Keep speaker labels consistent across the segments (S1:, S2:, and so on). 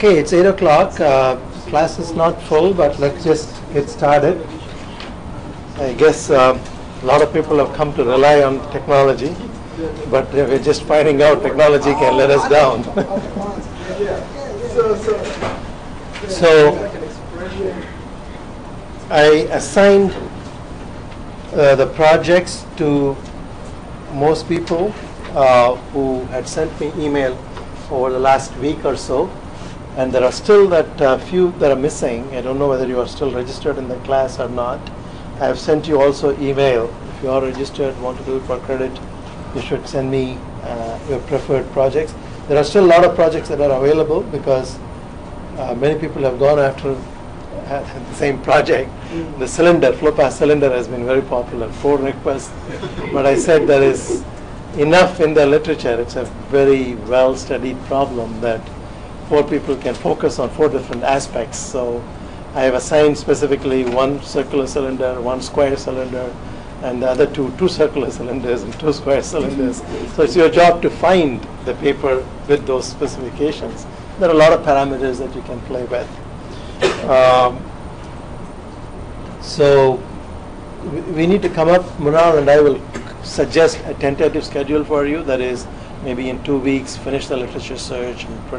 S1: Okay, it's 8 o'clock. Uh, class is not full, but let's just get started. I guess uh, a lot of people have come to rely on technology, but we're just finding out technology can let us down. so, I assigned uh, the projects to most people uh, who had sent me email over the last week or so and there are still that uh, few that are missing. I don't know whether you are still registered in the class or not. I have sent you also email. If you are registered, want to do it for credit, you should send me uh, your preferred projects. There are still a lot of projects that are available because uh, many people have gone after uh, the same project. The cylinder, flow path cylinder has been very popular, four requests. but I said there is enough in the literature. It's a very well studied problem that four people can focus on four different aspects. So I have assigned specifically one circular cylinder, one square cylinder, and the other two, two circular cylinders and two square cylinders. So it's your job to find the paper with those specifications. There are a lot of parameters that you can play with. Um, so we, need to come up, Mrinal and I will suggest a tentative schedule for you. That is, maybe in two weeks, finish the literature search and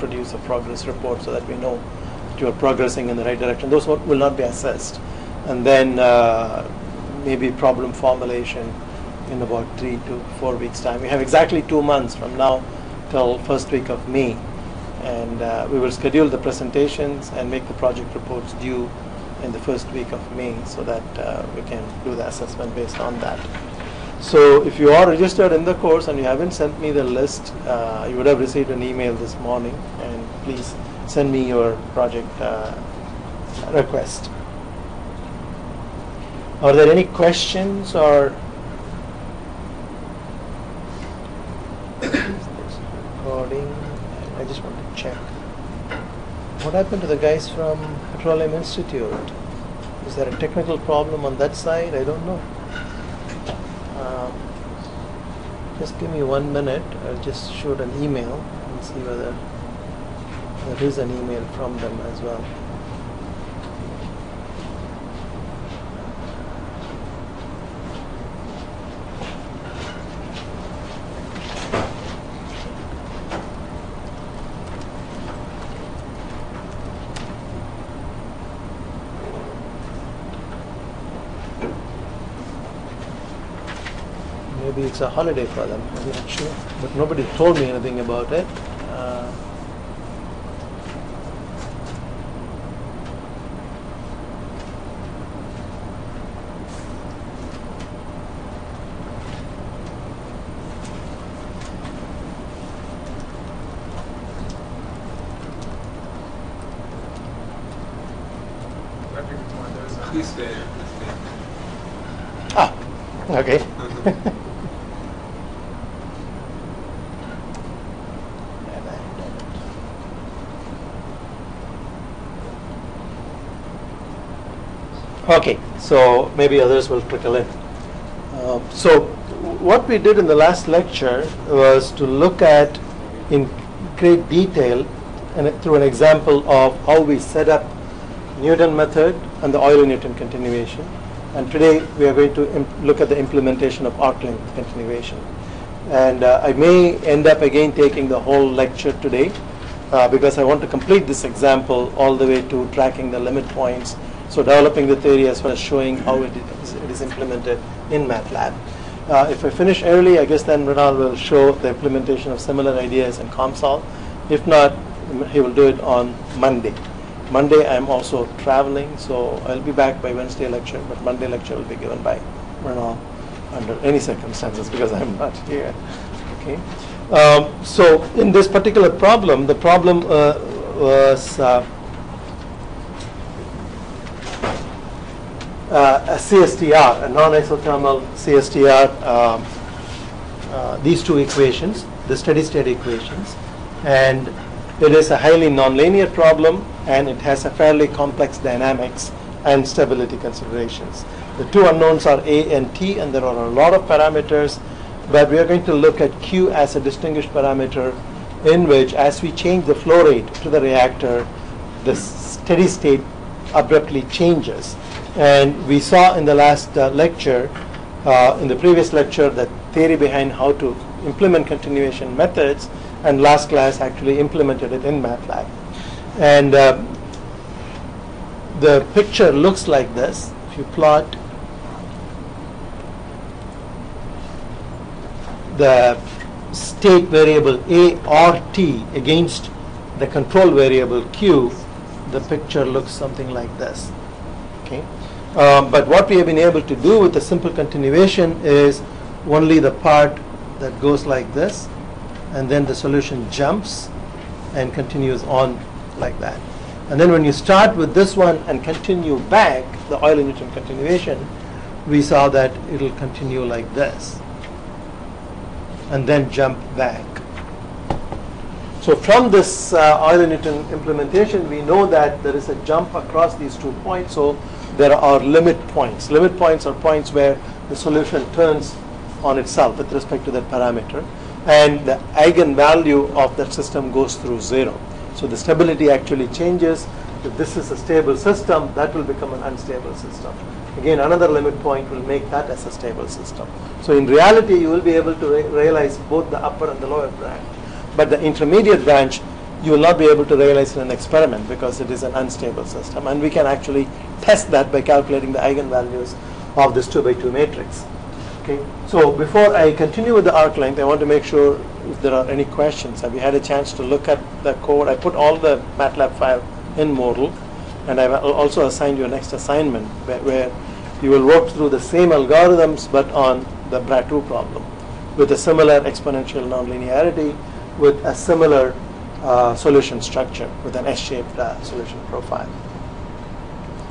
S1: produce a progress report so that we know that you are progressing in the right direction. Those will not be assessed. And then uh, maybe problem formulation in about three to four weeks' time. We have exactly two months from now till first week of May. And uh, we will schedule the presentations and make the project reports due in the first week of May so that uh, we can do the assessment based on that. So if you are registered in the course and you haven't sent me the list, uh, you would have received an email this morning and please send me your project uh, request. Are there any questions or recording? I just want to check. What happened to the guys from Petroleum Institute? Is there a technical problem on that side? I don't know. Um, just give me one minute. I'll just shoot an email and see whether there is an email from them as well. maybe it's a holiday for them. I'm not sure, but nobody told me anything about it. Uh,
S2: Please stay. Please stay.
S1: ah, okay. Okay, so maybe others will trickle in. Uh, so what we did in the last lecture was to look at in great detail and through an example of how we set up Newton method and the Euler-Newton continuation. And today we are going to look at the implementation of arc length continuation. And uh, I may end up again taking the whole lecture today uh, because I want to complete this example all the way to tracking the limit points so developing the theory as well as showing how it is, it is implemented in MATLAB. Uh, if I finish early, I guess then Mrinal will show the implementation of similar ideas in COMSOL. If not, he will do it on Monday. Monday I am also traveling, so I'll be back by Wednesday lecture, but Monday lecture will be given by Mrinal under any circumstances because I'm not here. Okay. Um, so in this particular problem, the problem uh, was uh, a CSTR, a non-isothermal CSTR, um, uh, these two equations, the steady state equations, and it is a highly nonlinear problem and it has a fairly complex dynamics and stability considerations. The two unknowns are A and T and there are a lot of parameters, but we are going to look at Q as a distinguished parameter in which as we change the flow rate to the reactor, the steady state abruptly changes. And we saw in the last uh, lecture, uh, in the previous lecture, the theory behind how to implement continuation methods, and last class actually implemented it in MATLAB. And uh, the picture looks like this. If you plot the state variable A or T against the control variable Q, the picture looks something like this. Okay. Um, but what we have been able to do with the simple continuation is only the part that goes like this, and then the solution jumps and continues on like that. And then when you start with this one and continue back, the Euler-Newton continuation, we saw that it'll continue like this and then jump back. So from this uh, Euler-Newton implementation, we know that there is a jump across these two points. So there are limit points. Limit points are points where the solution turns on itself with respect to that parameter, and the eigenvalue of that system goes through zero. So the stability actually changes. If this is a stable system, that will become an unstable system. Again, another limit point will make that as a stable system. So in reality, you will be able to re realize both the upper and the lower branch. But the intermediate branch, you will not be able to realize in an experiment because it is an unstable system. And we can actually test that by calculating the eigenvalues of this 2 by 2 matrix. Okay. So before I continue with the arc length, I want to make sure if there are any questions. Have you had a chance to look at the code? I put all the MATLAB file in Moodle, and I've also assigned you a next assignment where, where you will work through the same algorithms but on the Bratu problem with a similar exponential nonlinearity with a similar uh, solution structure with an S-shaped uh, solution profile.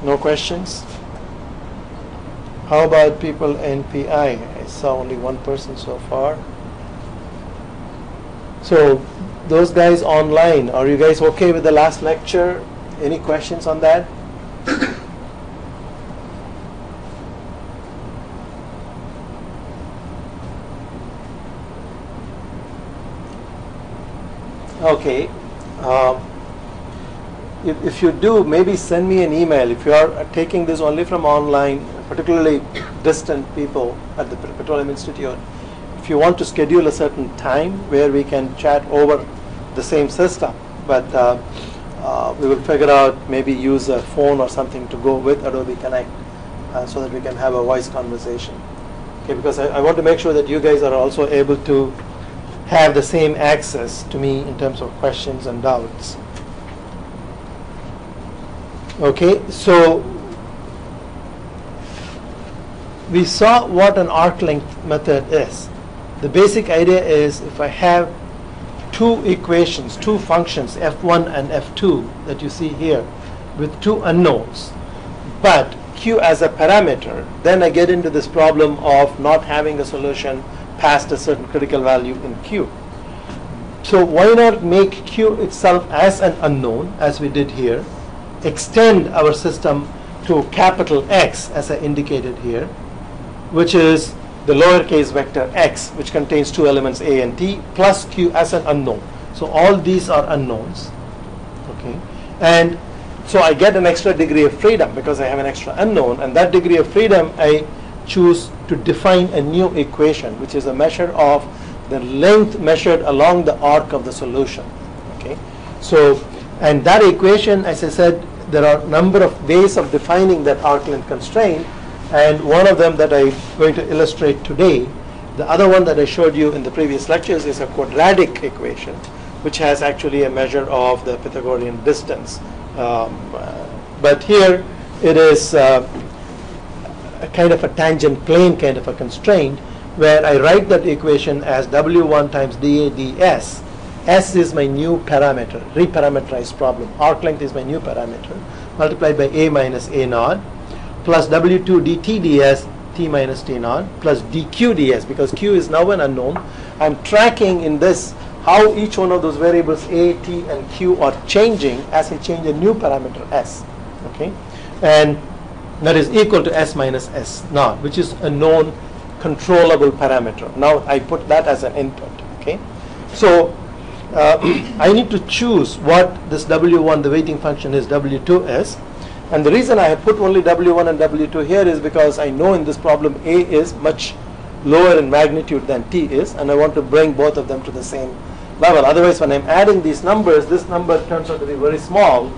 S1: No questions? How about people in PI? I saw only one person so far. So those guys online, are you guys okay with the last lecture? Any questions on that? Okay. Um, if, if you do, maybe send me an email. If you are taking this only from online, particularly distant people at the Petroleum Institute, if you want to schedule a certain time where we can chat over the same system, but uh, uh, we will figure out maybe use a phone or something to go with Adobe Connect uh, so that we can have a voice conversation. Okay, because I, I want to make sure that you guys are also able to have the same access to me in terms of questions and doubts. Okay, so we saw what an arc length method is. The basic idea is if I have two equations, two functions, f1 and f2 that you see here with two unknowns, but q as a parameter, then I get into this problem of not having a solution past a certain critical value in q. So why not make q itself as an unknown as we did here, extend our system to capital X as I indicated here, which is the lowercase vector x, which contains two elements a and t, plus q as an unknown. So all these are unknowns. Okay, and so I get an extra degree of freedom because I have an extra unknown, and that degree of freedom I choose to define a new equation, which is a measure of the length measured along the arc of the solution. Okay, so and that equation, as I said, there are a number of ways of defining that arc length constraint, and one of them that I'm going to illustrate today, the other one that I showed you in the previous lectures is a quadratic equation, which has actually a measure of the Pythagorean distance. Um, uh, but here it is uh, a kind of a tangent plane kind of a constraint where I write that equation as W1 times dA ds. S is my new parameter, reparameterized problem. Arc length is my new parameter, multiplied by A minus A naught, plus W2 dt ds, T minus T naught, plus dq ds, because q is now an unknown. I'm tracking in this how each one of those variables A, T, and Q are changing as I change a new parameter S. Okay? And that is equal to S minus S naught, which is a known controllable parameter. Now I put that as an input. Okay, so uh, I need to choose what this W1, the weighting function is, W2 is. And the reason I have put only W1 and W2 here is because I know in this problem A is much lower in magnitude than T is, and I want to bring both of them to the same level. Otherwise, when I'm adding these numbers, this number turns out to be very small.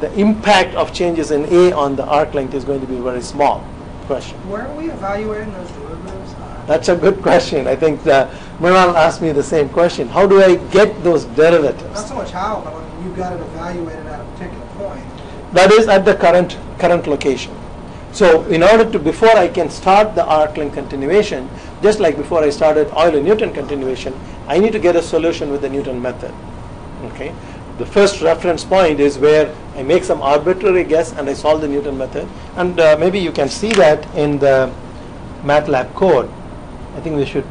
S1: The impact of changes in A on the arc length is going to be very small. Question.
S3: Where are we evaluating those derivatives? Uh,
S1: That's a good question. I think that Mrinal asked me the same question. How do I get those derivatives?
S3: Not so much how, but I mean, you've got it evaluated at a particular point.
S1: That is at the current current location. So in order to, before I can start the arc length continuation, just like before I started Euler-Newton continuation, I need to get a solution with the Newton method. Okay. The first reference point is where I make some arbitrary guess and I solve the Newton method. And uh, maybe you can see that in the MATLAB code. I think we should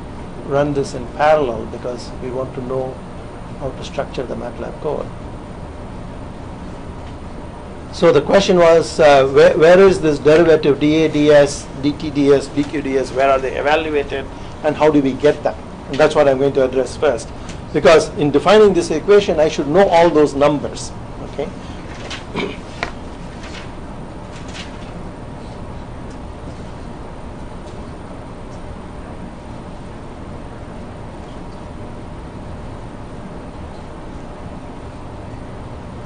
S1: run this in parallel because we want to know how to structure the MATLAB code. So the question was, uh, where, where is this derivative dA, ds, dt, ds, dq, ds, where are they evaluated and how do we get them? And that's what I'm going to address first. Because in defining this equation, I should know all those numbers. Okay.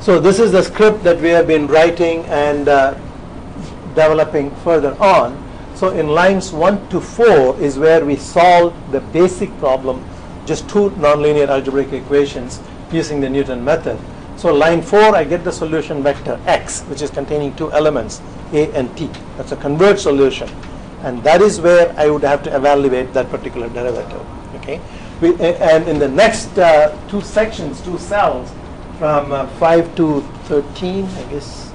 S1: So this is the script that we have been writing and uh, developing further on. So in lines 1 to 4 is where we solve the basic problem, just two nonlinear algebraic equations using the Newton method. So line 4 I get the solution vector x which is containing two elements a and t. That's a converged solution and that is where I would have to evaluate that particular derivative. Okay, we, and in the next uh, two sections, two cells, from uh, 5 to 13, I guess,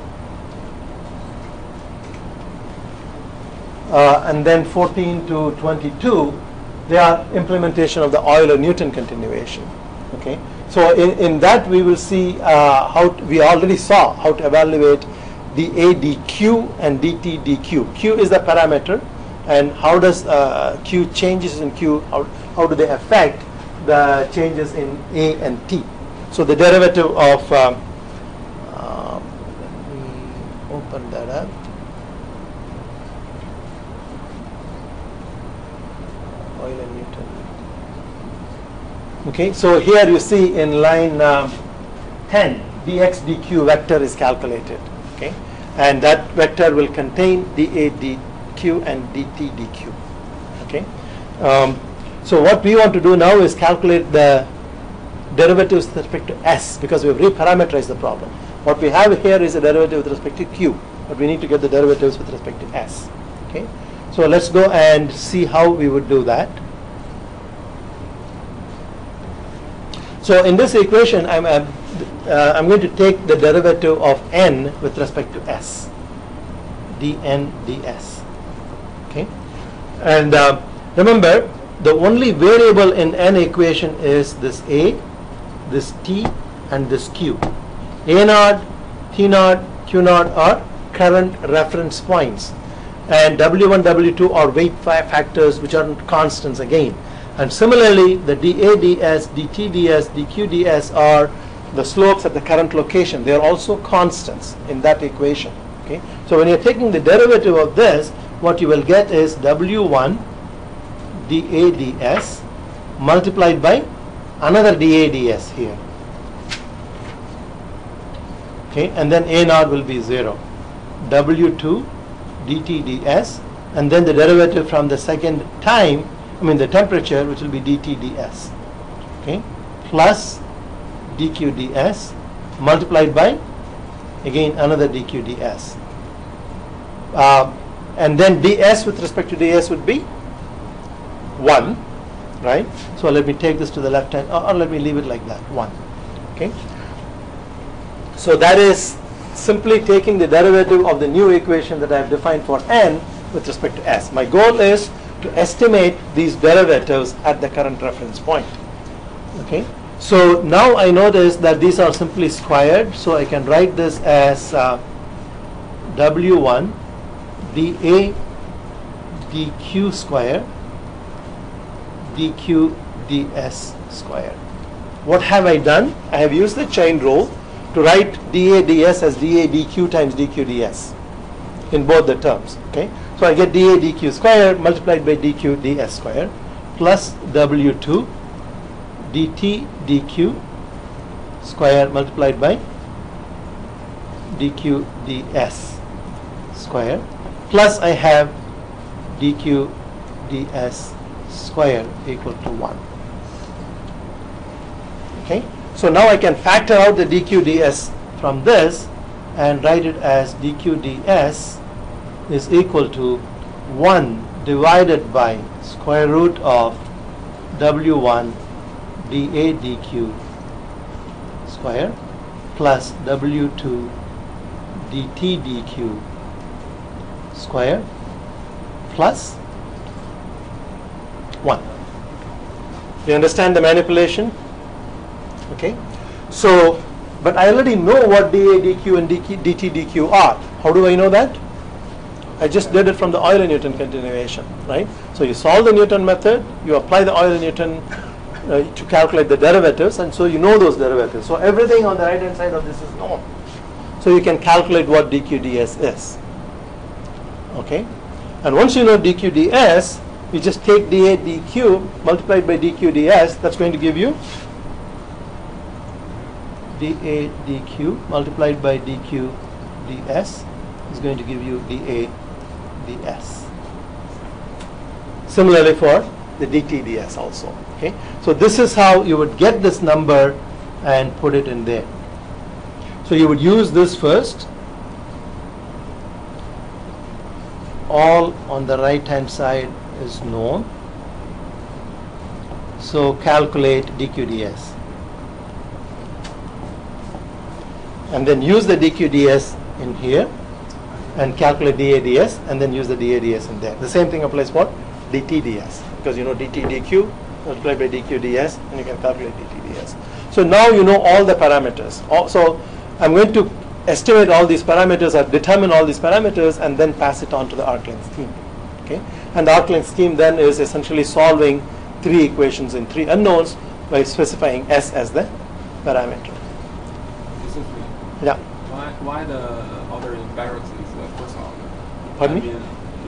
S1: uh, and then 14 to 22, they are implementation of the Euler-Newton continuation. Okay, so in, in that we will see uh, how we already saw how to evaluate the A dq and dt dq. Q is the parameter, and how does uh, Q changes in Q? How, how do they affect the changes in A and T? So the derivative of um, me open that up. Euler Newton. Okay, so here you see in line um, 10, dx dq vector is calculated. Okay, and that vector will contain dA dq and dt dq. Okay, um, so what we want to do now is calculate the derivatives with respect to s because we have reparameterized the problem. What we have here is a derivative with respect to q, but we need to get the derivatives with respect to s. Okay, so let's go and see how we would do that. So in this equation, I'm, uh, uh, I'm going to take the derivative of n with respect to s, dn ds. Okay, and uh, remember the only variable in n equation is this a, this t, and this q. A naught, t naught, q naught are current reference points, and w1, w2 are weight factors which are constants again. And similarly, the dA, ds, dt, ds, dq, ds are the slopes at the current location. They are also constants in that equation. Okay, so when you're taking the derivative of this, what you will get is w1 dA ds multiplied by another dA ds here. Okay, and then A naught will be 0. W2 dt ds and then the derivative from the second time, I mean the temperature which will be dt ds. Okay, plus dq ds multiplied by again another dq ds. Uh, and then ds with respect to ds would be 1, right? So let me take this to the left hand, or, or let me leave it like that, 1. Okay? So that is simply taking the derivative of the new equation that I have defined for n with respect to s. My goal is to estimate these derivatives at the current reference point. Okay? So now I notice that these are simply squared, so I can write this as uh, w1 dA dq square dq ds square. what have I done? I have used the chain rule to write dA ds as dA dq times dq ds in both the terms. Okay, so I get dA dq square multiplied by dq ds square plus w2 dt dq square multiplied by dq ds square plus I have dq ds square equal to 1. Okay, so now I can factor out the dq ds from this and write it as dq ds is equal to 1 divided by square root of w1 dA dq square plus w2 dt dq square plus 1. You understand the manipulation? Okay. So, but I already know what dA dq and dt dq are. How do I know that? I just did it from the Euler-Newton continuation, right? So you solve the Newton method, you apply the Euler-Newton uh, to calculate the derivatives, and so you know those derivatives. So everything on the right-hand side of this is known. So you can calculate what dq ds is. Okay? And once you know dq ds, you just take dA dq multiplied by dq ds, that's going to give you dA dq multiplied by dq ds is going to give you dA ds. Similarly for the dt ds also. Okay, so this is how you would get this number and put it in there. So you would use this first. All on the right hand side is known. So calculate dq ds. And then use the dq ds in here and calculate DADS and then use the DADS in there. The same thing applies for DTDS because you know DTDQ multiplied by dq ds and you can calculate DTDS. So now you know all the parameters. Oh, so I'm going to estimate all these parameters or determine all these parameters and then pass it on to the arc length scheme. Okay? And the arc length scheme then is essentially solving three equations in three unknowns by specifying S as the parameter. Yeah.
S2: Why, why the order in barracks is the first order?
S1: Pardon
S2: I
S1: me?
S2: mean,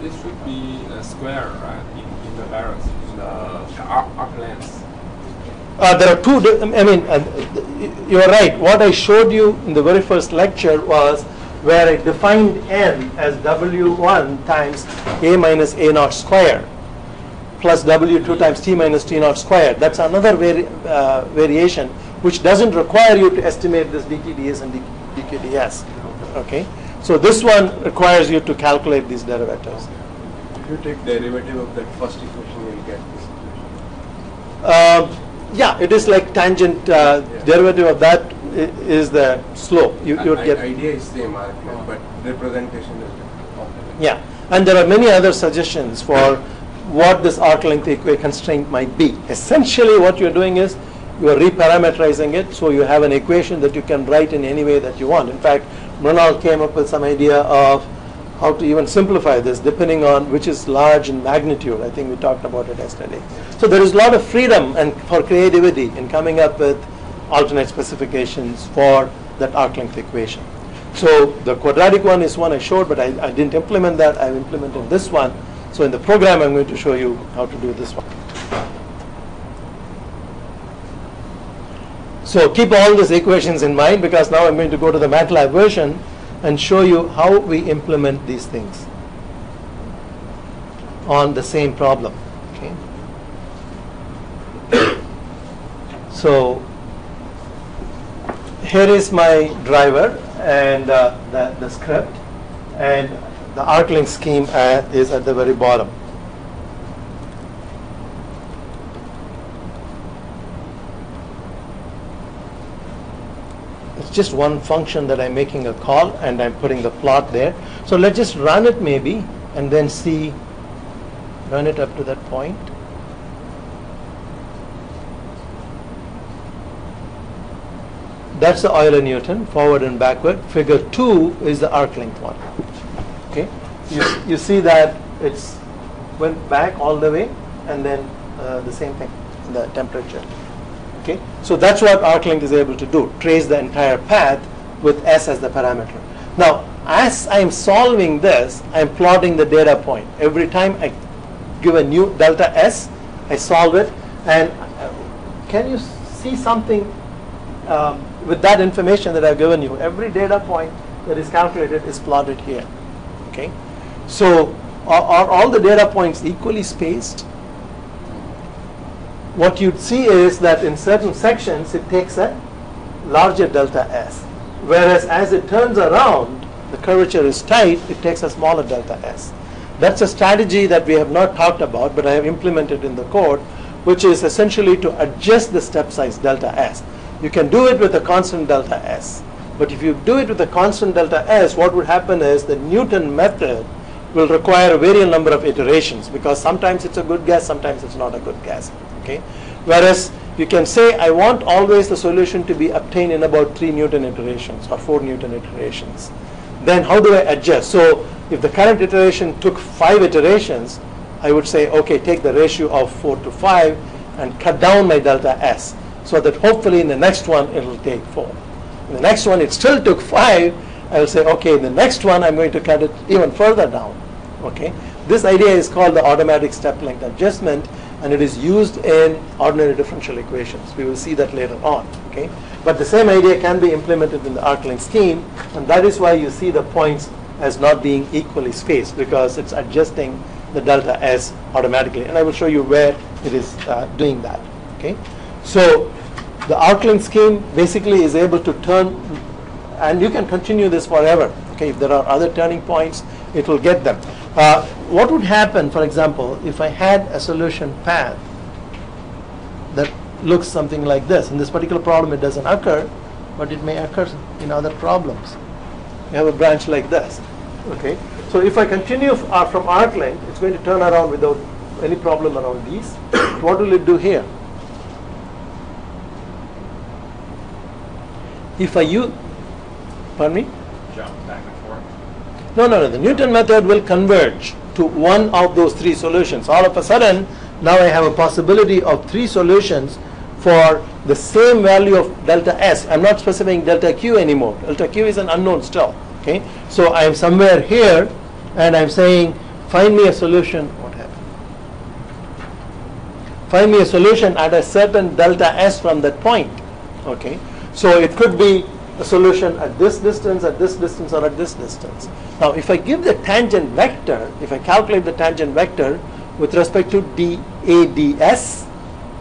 S2: it should be a square, right, in, in the in the arc, arc length.
S1: Uh, there are two, I mean, uh, you're right. What I showed you in the very first lecture was where I defined n as w1 times a minus a naught square plus w2 times t minus t naught square. That's another vari- uh, variation which doesn't require you to estimate this dtds and dqds. Okay? So this one requires you to calculate these derivatives.
S4: If you take derivative of that first equation, you'll get this equation.
S1: Uh, yeah, it is like tangent uh,
S4: Yeah.
S1: derivative of that is the slope. You, you would get
S4: Idea is the same, arc but representation is different.
S1: yeah, and there are many other suggestions for what this arc length equa- constraint might be. Essentially, what you're doing is you are reparametrizing it, so you have an equation that you can write in any way that you want. In fact, Mrinal came up with some idea of how to even simplify this, depending on which is large in magnitude. I think we talked about it yesterday. So there is a lot of freedom and for creativity in coming up with alternate specifications for that arc length equation. So the quadratic one is one I showed, but I, I didn't implement that. I've implemented this one. So in the program, I'm going to show you how to do this one. So keep all these equations in mind because now I'm going to go to the MATLAB version and show you how we implement these things on the same problem. Okay. So here is my driver and uh, the, the script and the arc length scheme uh, is at the very bottom. It's just one function that I'm making a call and I'm putting the plot there. So let's just run it maybe and then see, run it up to that point. That's the Euler Newton, forward and backward. Figure 2 is the arc length one. Okay? You, you see that it's went back all the way and then uh, the same thing, the temperature. Okay, so that's what arc length is able to do, trace the entire path with S as the parameter. Now, as I'm solving this, I'm plotting the data point. Every time I give a new delta S, I solve it, and uh, can you see something um, with that information that I've given you? Every data point that is calculated is plotted here. Okay, so are, are all the data points equally spaced? What you'd see is that in certain sections it takes a larger delta S. Whereas as it turns around, the curvature is tight, it takes a smaller delta S. That's a strategy that we have not talked about, but I have implemented in the code, which is essentially to adjust the step size delta S. You can do it with a constant delta S. But if you do it with a constant delta S, what would happen is the Newton method will require a variable number of iterations because sometimes it's a good guess, sometimes it's not a good guess. Okay? Whereas you can say I want always the solution to be obtained in about 3 Newton iterations or 4 Newton iterations. Then how do I adjust? So if the current iteration took 5 iterations, I would say, okay, take the ratio of 4 to 5 and cut down my delta S so that hopefully in the next one it will take 4. In the next one it still took 5, I will say, okay, in the next one I'm going to cut it even further down. Okay, This idea is called the automatic step length adjustment and it is used in ordinary differential equations. We will see that later on. Okay, But the same idea can be implemented in the arc-length scheme and that is why you see the points as not being equally spaced because it's adjusting the delta S automatically and I will show you where it is uh, doing that. Okay, So the arc-length scheme basically is able to turn and you can continue this forever. Okay, if there are other turning points, it will get them. Uh, what would happen, for example, if I had a solution path that looks something like this? In this particular problem, it doesn't occur, but it may occur in other problems. You have a branch like this. Okay, so if I continue uh, from arc length, it's going to turn around without any problem around these. what will it do here? If I use, pardon me? No, no, no. The Newton method will converge to one of those three solutions. All of a sudden, now I have a possibility of three solutions for the same value of delta S. I'm not specifying delta Q anymore. Delta Q is an unknown still. Okay, so I am somewhere here, and I'm saying, find me a solution. What happened? Find me a solution at a certain delta S from that point. Okay, so it could be a solution at this distance, at this distance, or at this distance. Now, if I give the tangent vector, if I calculate the tangent vector with respect to dAds,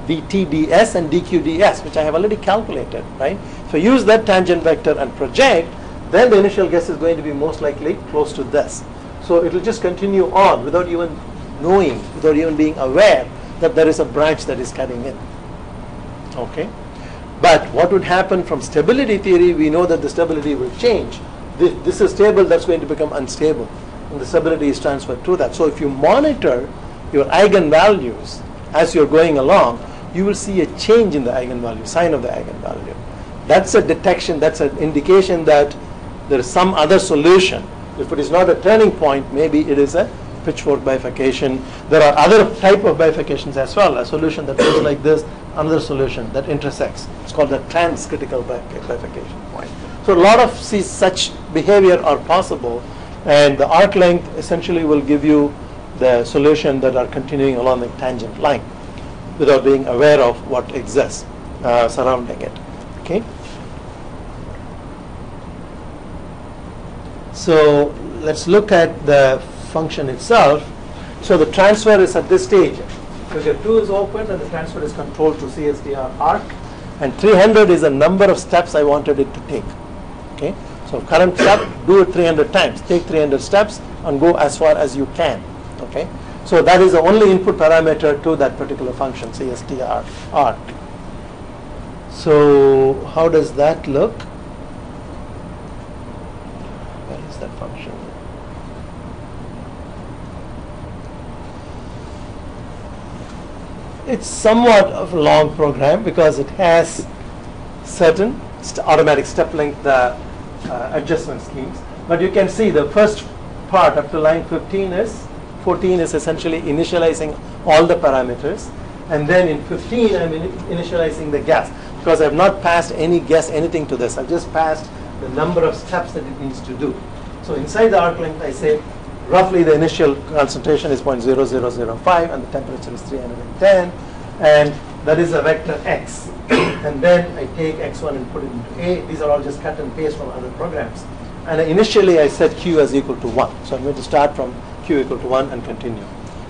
S1: dTds, and dQds, which I have already calculated, right? I use that tangent vector and project, then the initial guess is going to be most likely close to this. So it will just continue on without even knowing, without even being aware that there is a branch that is cutting in. Okay? But what would happen from stability theory, we know that the stability will change. This, this is stable, that's going to become unstable. And the stability is transferred to that. So if you monitor your eigenvalues as you're going along, you will see a change in the eigenvalue, sign of the eigenvalue. That's a detection, that's an indication that there is some other solution. If it is not a turning point, maybe it is a pitchfork bifurcation. There are other type of bifurcations as well. A solution that goes like this, another solution that intersects. It's called the transcritical bifurcation point. So a lot of see, such behavior are possible, and the arc length essentially will give you the solution that are continuing along the tangent line without being aware of what exists uh, surrounding it. Okay. So let's look at the function itself. So the transfer is at this stage. Figure 2 is open and the transfer is controlled to CSTR arc. And 300 is the number of steps I wanted it to take. Okay. So current step, do it 300 times. Take 300 steps and go as far as you can. Okay. So that is the only input parameter to that particular function, CSTR arc. So how does that look? Where is that function? It's somewhat of a long program because it has certain st- automatic step length uh, uh, adjustment schemes. But you can see the first part up to line 15 is 14 is essentially initializing all the parameters. And then in 15, I'm ini- initializing the guess because I've not passed any guess anything to this. I've just passed the number of steps that it needs to do. So inside the arc length, I say roughly the initial concentration is 0.0005 and the temperature is 310 and that is a vector x. and then I take x1 and put it into A. These are all just cut and paste from other programs. And initially I set q as equal to 1. So I'm going to start from q equal to 1 and continue.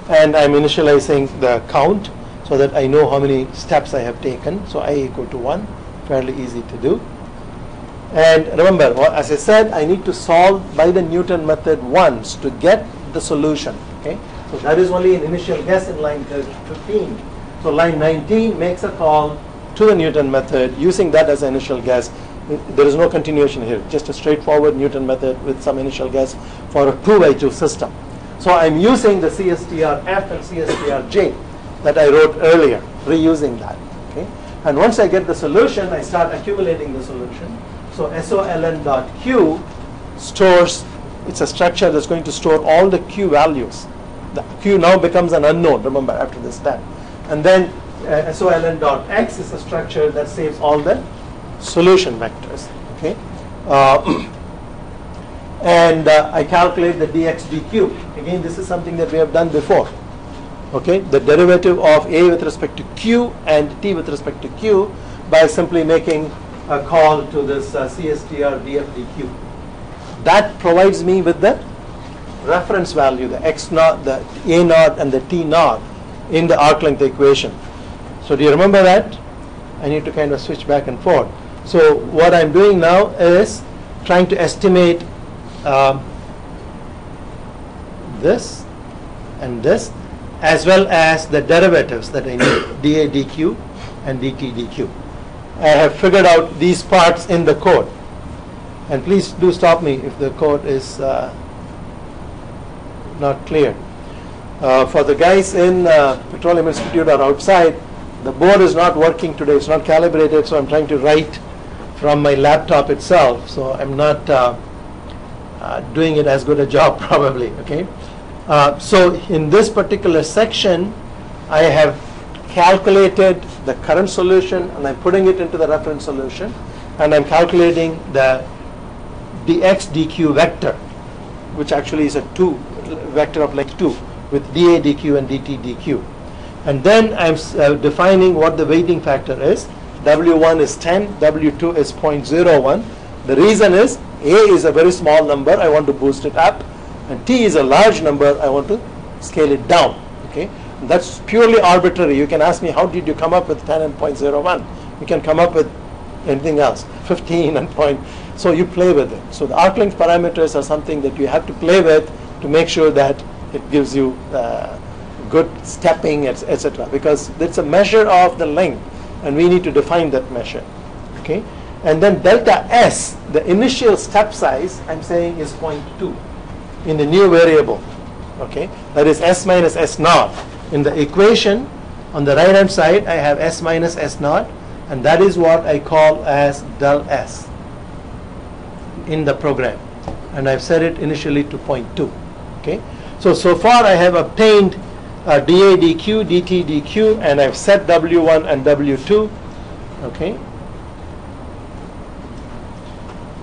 S1: And I'm initializing the count so that I know how many steps I have taken. So i equal to 1, fairly easy to do. And remember, as I said, I need to solve by the Newton method once to get the solution. Okay, so that is only an initial guess in line 15. So line 19 makes a call to the Newton method using that as an initial guess. There is no continuation here, just a straightforward Newton method with some initial guess for a 2 by 2 system. So I'm using the CSTR F and CSTR J that I wrote earlier, reusing that. Okay? And once I get the solution, I start accumulating the solution. So SOLN dot Q stores, it's a structure that's going to store all the Q values. The Q now becomes an unknown, remember, after this step. And then uh, SOLN dot X is a structure that saves all the solution vectors. Okay? Uh, and uh, I calculate the dx dq. Again, this is something that we have done before. Okay, the derivative of a with respect to q and t with respect to q by simply making a call to this uh, CSTR df dq. That provides me with the reference value, the x naught, the a naught, and the t naught in the arc length equation. So do you remember that? I need to kind of switch back and forth. So what I'm doing now is trying to estimate um, this and this as well as the derivatives that I need, dA dq and dt dq. I have figured out these parts in the code. And please do stop me if the code is uh, not clear. Uh, for the guys in uh, Petroleum Institute or outside, the board is not working today, it's not calibrated, so I'm trying to write from my laptop itself, so I'm not uh, uh, doing it as good a job probably, okay? Uh, so in this particular section, I have calculated the current solution and I'm putting it into the reference solution and I'm calculating the dx dq vector, which actually is a 2 vector of length 2 with dA dq and dt dq. And then I'm uh, defining what the weighting factor is. W1 is 10, W2 is 0.01. The reason is A is a very small number, I want to boost it up, and T is a large number, I want to scale it down. That's purely arbitrary. You can ask me how did you come up with 10 and 0.01? You can come up with anything else, 15 and point. So you play with it. So the arc length parameters are something that you have to play with to make sure that it gives you uh, good stepping, et- etc. Because it's a measure of the length, and we need to define that measure. Okay, and then delta s, the initial step size, I'm saying is 0.2 in the new variable. Okay, that is s minus s naught. In the equation, on the right hand side, I have s minus s naught, and that is what I call as del s in the program. And I've set it initially to 0.2. Okay, so so far I have obtained uh, dA dq, dt dq, and I've set w1 and w2. Okay,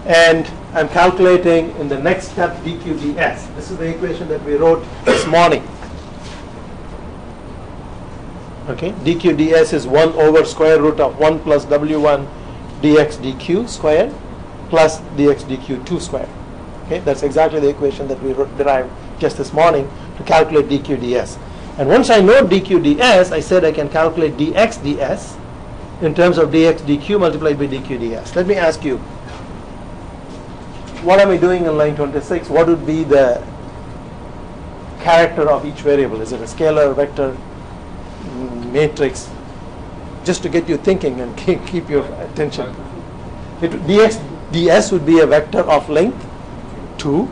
S1: and I'm calculating in the next step dq ds. This is the equation that we wrote this morning. Okay, dq ds is 1 over square root of 1 plus w1 dx dq squared plus dx dq 2 squared. Okay, that's exactly the equation that we derived just this morning to calculate dq ds. And once I know dq ds, I said I can calculate dx ds in terms of dx dq multiplied by dq ds. Let me ask you, what am I doing in line 26? What would be the character of each variable? Is it a scalar, vector, matrix? Just to get you thinking and keep, your attention. It, dx ds would be a vector of length 2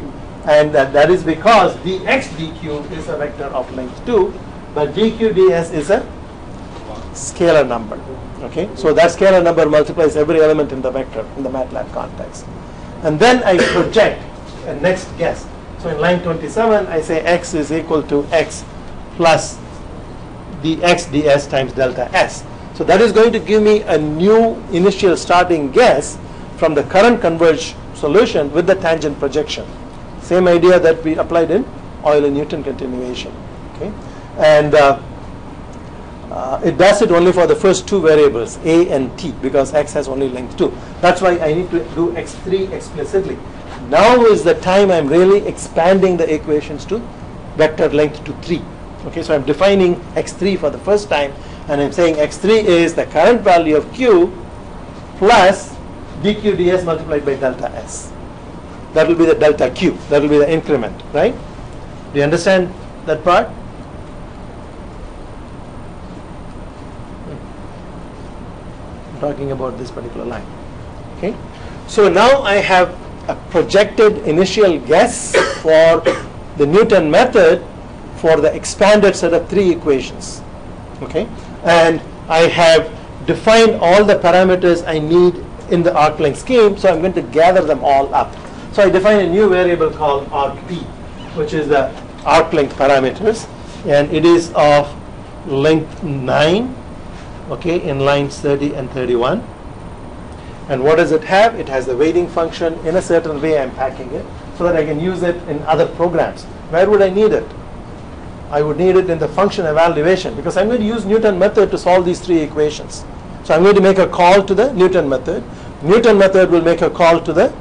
S1: and that, that is because dx dq is a vector of length 2 but dq ds is a scalar number. Okay, so that scalar number multiplies every element in the vector in the MATLAB context. And then I project a next guess. So in line 27, I say x is equal to x plus the x ds times delta s. So that is going to give me a new initial starting guess from the current converged solution with the tangent projection. Same idea that we applied in Euler and Newton continuation. Okay, and uh, uh, it does it only for the first two variables a and t because x has only length 2 that's why i need to do x3 explicitly now is the time i'm really expanding the equations to vector length to 3 okay so i'm defining x3 for the first time and i'm saying x3 is the current value of q plus dq ds multiplied by delta s that will be the delta q that will be the increment right do you understand that part I'm talking about this particular line. Okay. So now I have a projected initial guess for the Newton method for the expanded set of three equations. Okay. And I have defined all the parameters I need in the arc length scheme, so I'm going to gather them all up. So I define a new variable called arc p, which is the arc length parameters, and it is of length 9 okay, in lines 30 and 31. And what does it have? It has the weighting function in a certain way I'm packing it so that I can use it in other programs. Where would I need it? I would need it in the function evaluation because I'm going to use Newton method to solve these three equations. So I'm going to make a call to the Newton method. Newton method will make a call to the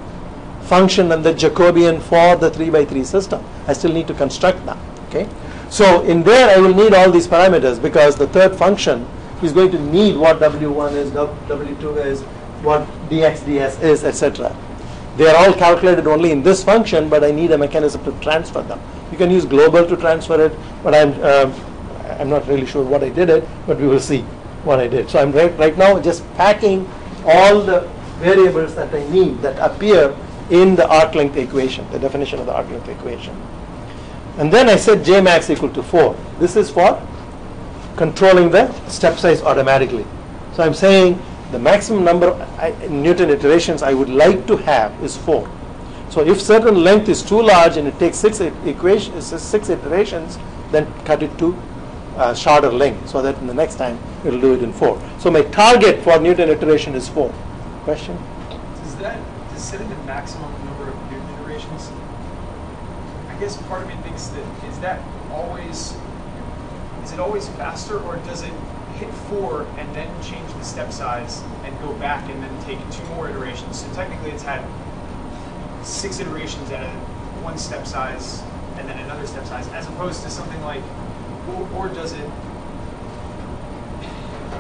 S1: function and the Jacobian for the 3 by 3 system. I still need to construct them. Okay. So in there I will need all these parameters because the third function is going to need what W1 is, W2 is, what dx ds is, etc. They are all calculated only in this function, but I need a mechanism to transfer them. Can use global to transfer it, but I'm um, I'm not really sure what I did it, but we will see what I did. So I'm right, right now just packing all the variables that I need that appear in the arc length equation, the definition of the arc length equation. And then I said J max equal to 4. This is for controlling the step size automatically. So I'm saying the maximum number of Newton iterations I would like to have is 4. So if certain length is too large and it takes six equations, six iterations, then cut it to uh, shorter length so that in the next time it will do it in 4. So my target for Newton iteration is 4. Question?
S5: Does that, does setting the maximum number of Newton iterations, I guess part of me thinks that, is that always is it always faster or does it hit four and then change the step size and go back and then take two more iterations? So technically it's had six iterations at a one step size and then another step size, as opposed to something like, or, or does it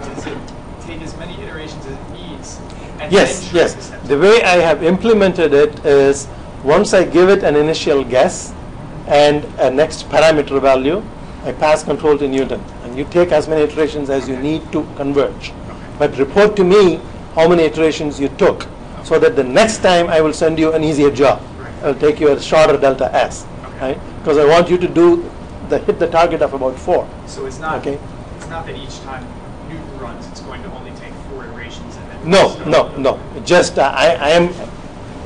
S5: does it take as many iterations as it needs? And
S1: Yes, yes.
S5: the
S1: The way I have implemented it is once I give it an initial guess and a next parameter value, I pass control to Newton. And you take as many iterations as you need to converge. But report to me how many iterations you took so that the next time I will send you an easier job. I'll take you a shorter delta S, right? Because I want you to do the hit the target of about four.
S5: So it's not
S1: Okay.
S5: it's not that each time Newton runs, it's going to only take four iterations and then
S1: No, no, no. Just uh, I, I am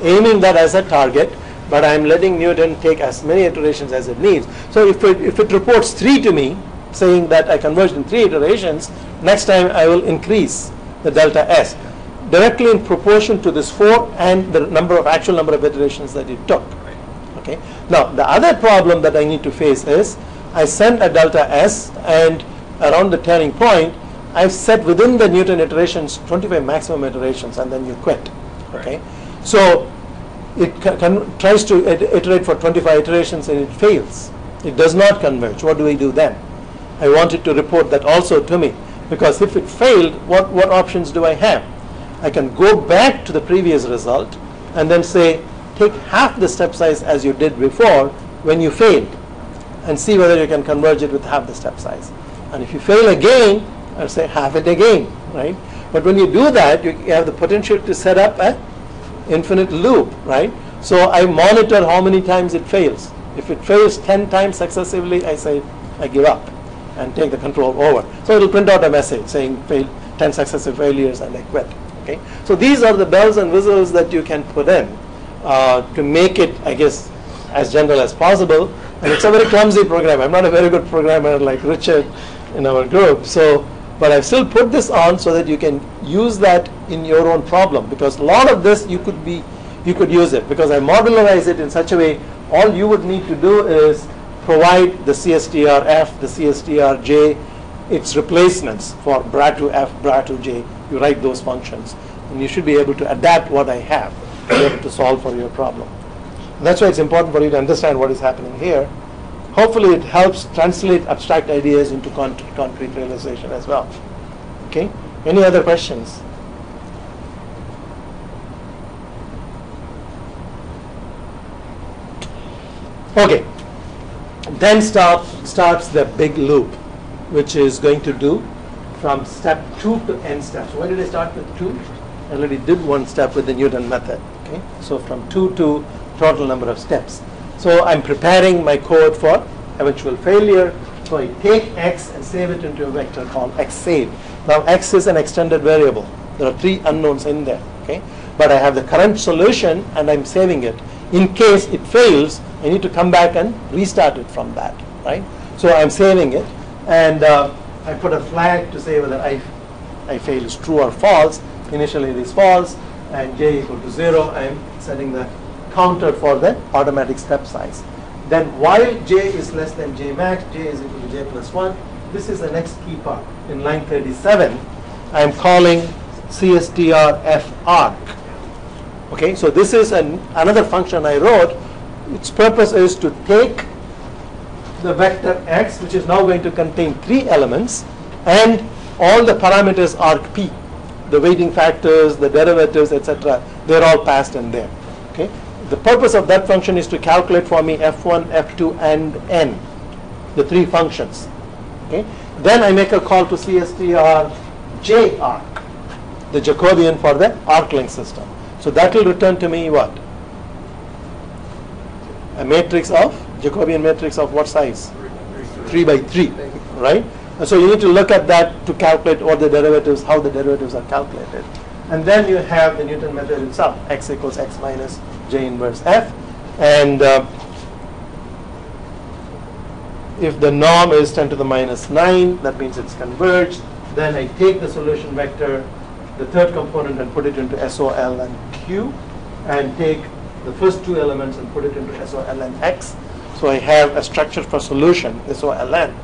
S1: aiming that as a target, but I am letting Newton take as many iterations as it needs. So if it, if it reports three to me, saying that I converged in three iterations, next time I will increase the delta S directly in proportion to this four and the number of actual number of iterations that it took. Okay. Now the other problem that I need to face is I send a delta s and around the turning point I've set within the Newton iterations 25 maximum iterations and then you quit. Okay. So it tries to iterate for 25 iterations and it fails. It does not converge. What do we do then? I want it to report that also to me because if it failed, what, what options do I have? I can go back to the previous result and then say, take half the step size as you did before when you failed and see whether you can converge it with half the step size. And if you fail again, I'll say half it again, right? But when you do that, you have the potential to set up an infinite loop, right? So I monitor how many times it fails. If it fails 10 times successively, I say, I give up and take the control over. So it'll print out a message saying failed 10 successive failures and I quit. Okay? So these are the bells and whistles that you can put in uh, to make it, I guess, as general as possible. And it's a very clumsy program. I'm not a very good programmer like Richard, in our group. So, but I've still put this on so that you can use that in your own problem because a lot of this you could be, you could use it because I modularize it in such a way. All you would need to do is provide the CSTR-F, the CSTR-J, its replacements for BratuF, BratuJ. You write those functions, and you should be able to adapt what I have to solve for your problem. And that's why it's important for you to understand what is happening here. Hopefully, it helps translate abstract ideas into con- concrete realization as well. Okay. Any other questions? Okay. Then start, starts the big loop, which is going to do from step two to n steps. Why did I start with two? I already did one step with the Newton method. Okay, so from two to total number of steps. So I'm preparing my code for eventual failure. So I take x and save it into a vector called xsave. Now x is an extended variable. There are three unknowns in there. Okay, but I have the current solution and I'm saving it. In case it fails, I need to come back and restart it from that. Right. So I'm saving it, and uh, I put a flag to say whether I I fail is true or false. Initially it is false, and j equal to zero. I'm setting the counter for the automatic step size. Then while j is less than j max, j is equal to j plus 1, this is the next key part. In line 37, I am calling CSTR f arc. Okay, so this is an, another function I wrote. Its purpose is to take the vector x, which is now going to contain three elements, and all the parameters arc p, the weighting factors, the derivatives, etc. They're all passed in there. Okay. The purpose of that function is to calculate for me f1, f2, and n, the three functions. Okay. Then I make a call to CSTR j arc, the Jacobian for the arc length system. So that will return to me what? A matrix of Jacobian matrix of what size? 3 by 3, right? And so you need to look at that to calculate what the derivatives, how the derivatives are calculated. And then you have the Newton method itself, x equals x minus j inverse f. And uh, if the norm is 10 to the minus 9, that means it's converged. Then I take the solution vector, the third component, and put it into SOL and Q, and take the first two elements and put it into SOL and X. So I have a structure for solution, SOLN.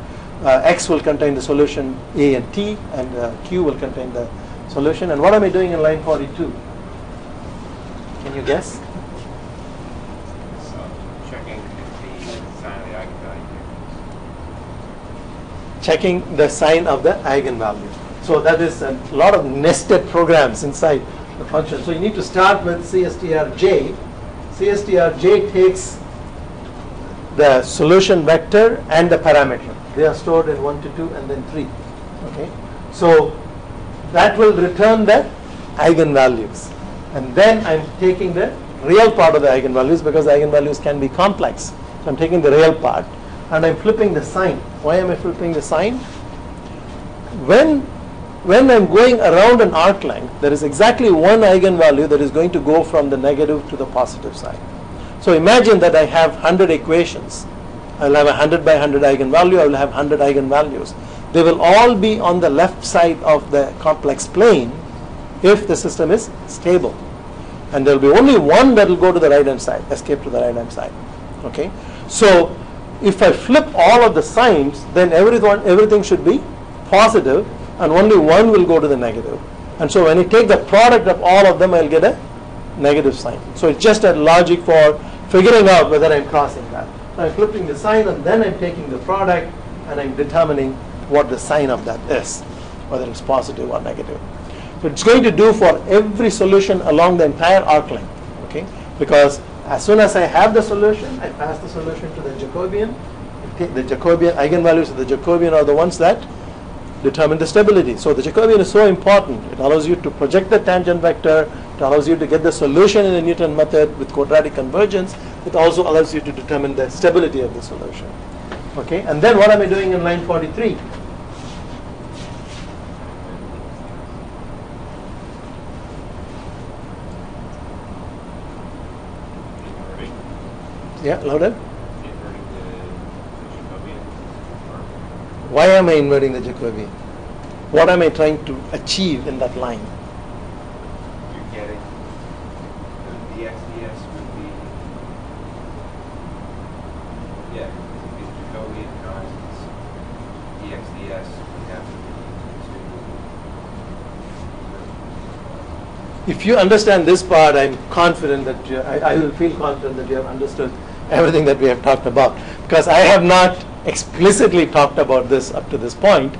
S1: Uh, X will contain the solution A and T, and uh, Q will contain the solution. And what am I doing in line 42? Can you guess?
S6: So checking the sign of the eigenvalue.
S1: checking the sign of the eigenvalue. So that is a lot of nested programs inside the function. So you need to start with CSTRJ. CSTRJ takes the solution vector and the parameter. They are stored in 1 to 2 and then 3. Okay. So that will return the eigenvalues. And then I'm taking the real part of the eigenvalues because the eigenvalues can be complex. So I'm taking the real part and I'm flipping the sign. Why am I flipping the sign? When when I'm going around an arc length, there is exactly one eigenvalue that is going to go from the negative to the positive side. So imagine that I have 100 equations. I'll have a 100 by 100 eigenvalue, I will have 100 eigenvalues. They will all be on the left side of the complex plane if the system is stable. And there will be only one that will go to the right hand side, escape to the right hand side. Okay? So if I flip all of the signs, then everyone, everything should be positive and only one will go to the negative. And so when I take the product of all of them, I'll get a negative sign. So it's just a logic for figuring out whether I'm crossing that. So I'm flipping the sign and then I'm taking the product and I'm determining what the sign of that is, whether it's positive or negative. So it's going to do for every solution along the entire arc length, okay? Because as soon as I have the solution, I pass the solution to the Jacobian. The Jacobian eigenvalues of the Jacobian are the ones that determine the stability. So the Jacobian is so important. It allows you to project the tangent vector. It allows you to get the solution in the Newton method with quadratic convergence. It also allows you to determine the stability of the solution. Okay, and then what am I doing in line 43? Yeah, louder. Why am I inverting the Jacobian? What am I trying to achieve in that line?
S6: You're getting, the XDS would be, yeah, because Jacobian constants, the XDS would have to be
S1: If you understand this part, I'm confident that you, I, I will feel confident that you have understood everything that we have talked about. Because I have not explicitly talked about this up to this point,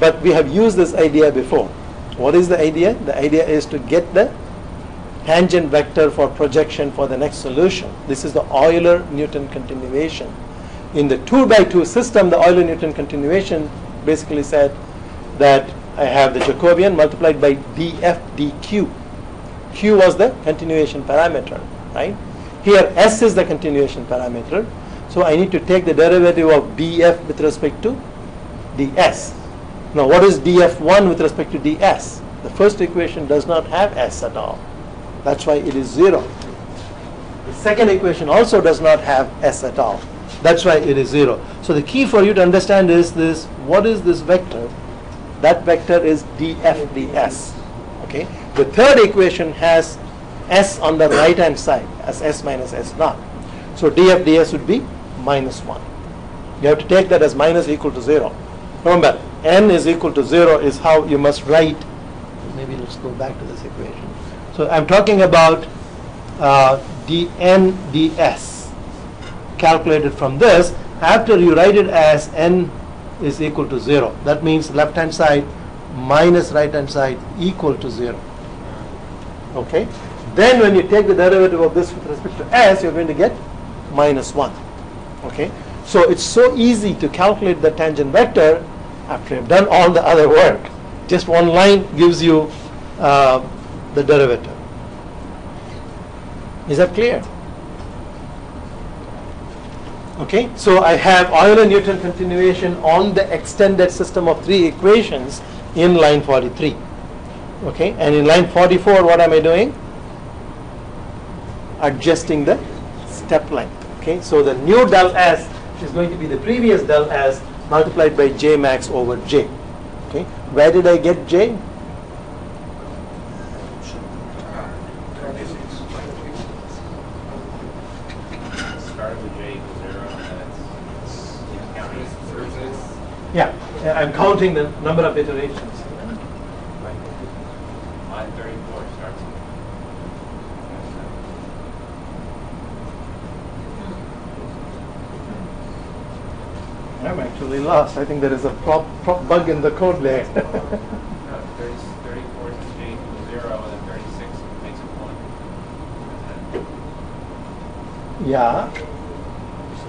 S1: but we have used this idea before. What is the idea? The idea is to get the tangent vector for projection for the next solution. This is the Euler-Newton continuation. In the 2 by 2 system, the Euler-Newton continuation basically said that I have the Jacobian multiplied by df dq. Q was the continuation parameter, right? Here s is the continuation parameter. So I need to take the derivative of df with respect to ds. Now what is df1 with respect to ds? The first equation does not have s at all. That's why it is 0. The second equation also does not have s at all. That's why it is 0. So the key for you to understand is this, what is this vector? That vector is df ds. Okay? The third equation has s on the right hand side as s minus s naught. So df ds would be minus 1. You have to take that as minus equal to 0. Remember, n is equal to 0 is how you must write. Maybe let's go back to this equation. So I'm talking about uh, dn ds calculated from this. After you write it as n is equal to 0, that means left hand side minus right hand side equal to 0. Okay? Then when you take the derivative of this with respect to s, you're going to get minus 1. Okay? So it's so easy to calculate the tangent vector after you've done all the other work. Just one line gives you uh, the derivative. Is that clear? Okay, so I have Euler-Newton continuation on the extended system of three equations in line 43. Okay, and in line 44, what am I doing? Adjusting the step length. Okay, so the new del S is going to be the previous del S multiplied by J max over J. Okay, where did I get J?
S6: start with J equals zero, and then it's, it's counting through this.
S1: Yeah, I'm counting the number of iterations.
S6: Line thirty-four starts with.
S1: I'm actually lost. I think there is a prop, prop bug in the code there.
S6: No, thirty, thirty-four is J equals zero, and then thirty-six makes it one.
S1: yeah.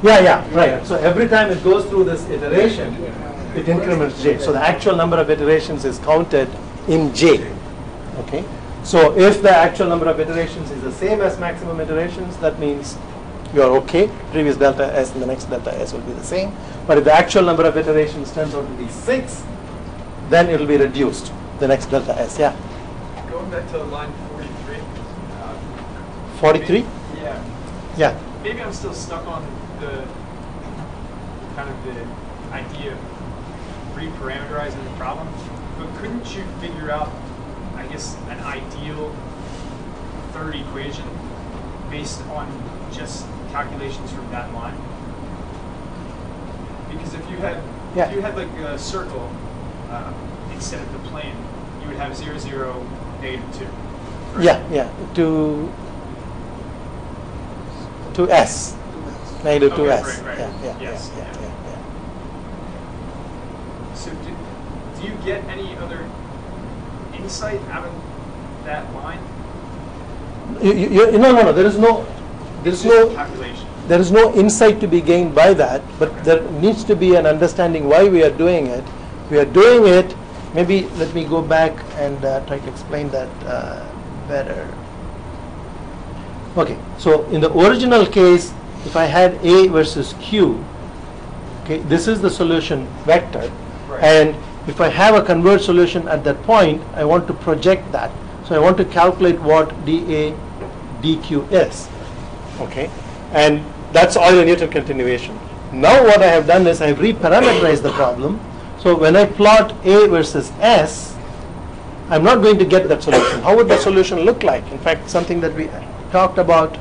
S1: Yeah, yeah, right. So every time it goes through this iteration, it increments j. So the actual number of iterations is counted in j. Okay. So if the actual number of iterations is the same as maximum iterations, that means you are okay. Previous delta s and the next delta s will be the same. But if the actual number of iterations turns out to be six, then it will be reduced. The next delta s. Yeah.
S5: Going back to line 43. uh,
S1: 43.
S5: maybe- Yeah.
S1: Yeah.
S5: Maybe I'm still stuck on the kind of the idea of reparameterizing the problem, but couldn't you figure out, I guess, an ideal third equation based on just calculations from that line? Because if you had,
S1: Yeah.
S5: if you had like a circle uh, instead of the plane, you would have zero, zero, negative two. right?
S1: Yeah, yeah, to to S, negative to
S5: Okay,
S1: S.
S5: right, right.
S1: Yeah, yeah,
S5: Yes,
S1: yeah,
S5: yeah.
S1: yeah,
S5: So do, do you get any other insight out of that line?
S1: You, you, you, no, no, no. There is no, there is no, there is no insight to be gained by that. But there needs to be an understanding why we are doing it. We are doing it. Maybe let me go back and uh, try to explain that uh, better. Okay, so in the original case, if I had A versus Q, okay, this is the solution vector.
S5: Right.
S1: And if I have a converged solution at that point, I want to project that. So I want to calculate what dA dq is. Okay, and that's Euler-Newton continuation. Now what I have done is I have reparameterized the problem So when I plot A versus S, I'm not going to get that solution. How would the solution look like? In fact, something that we talked about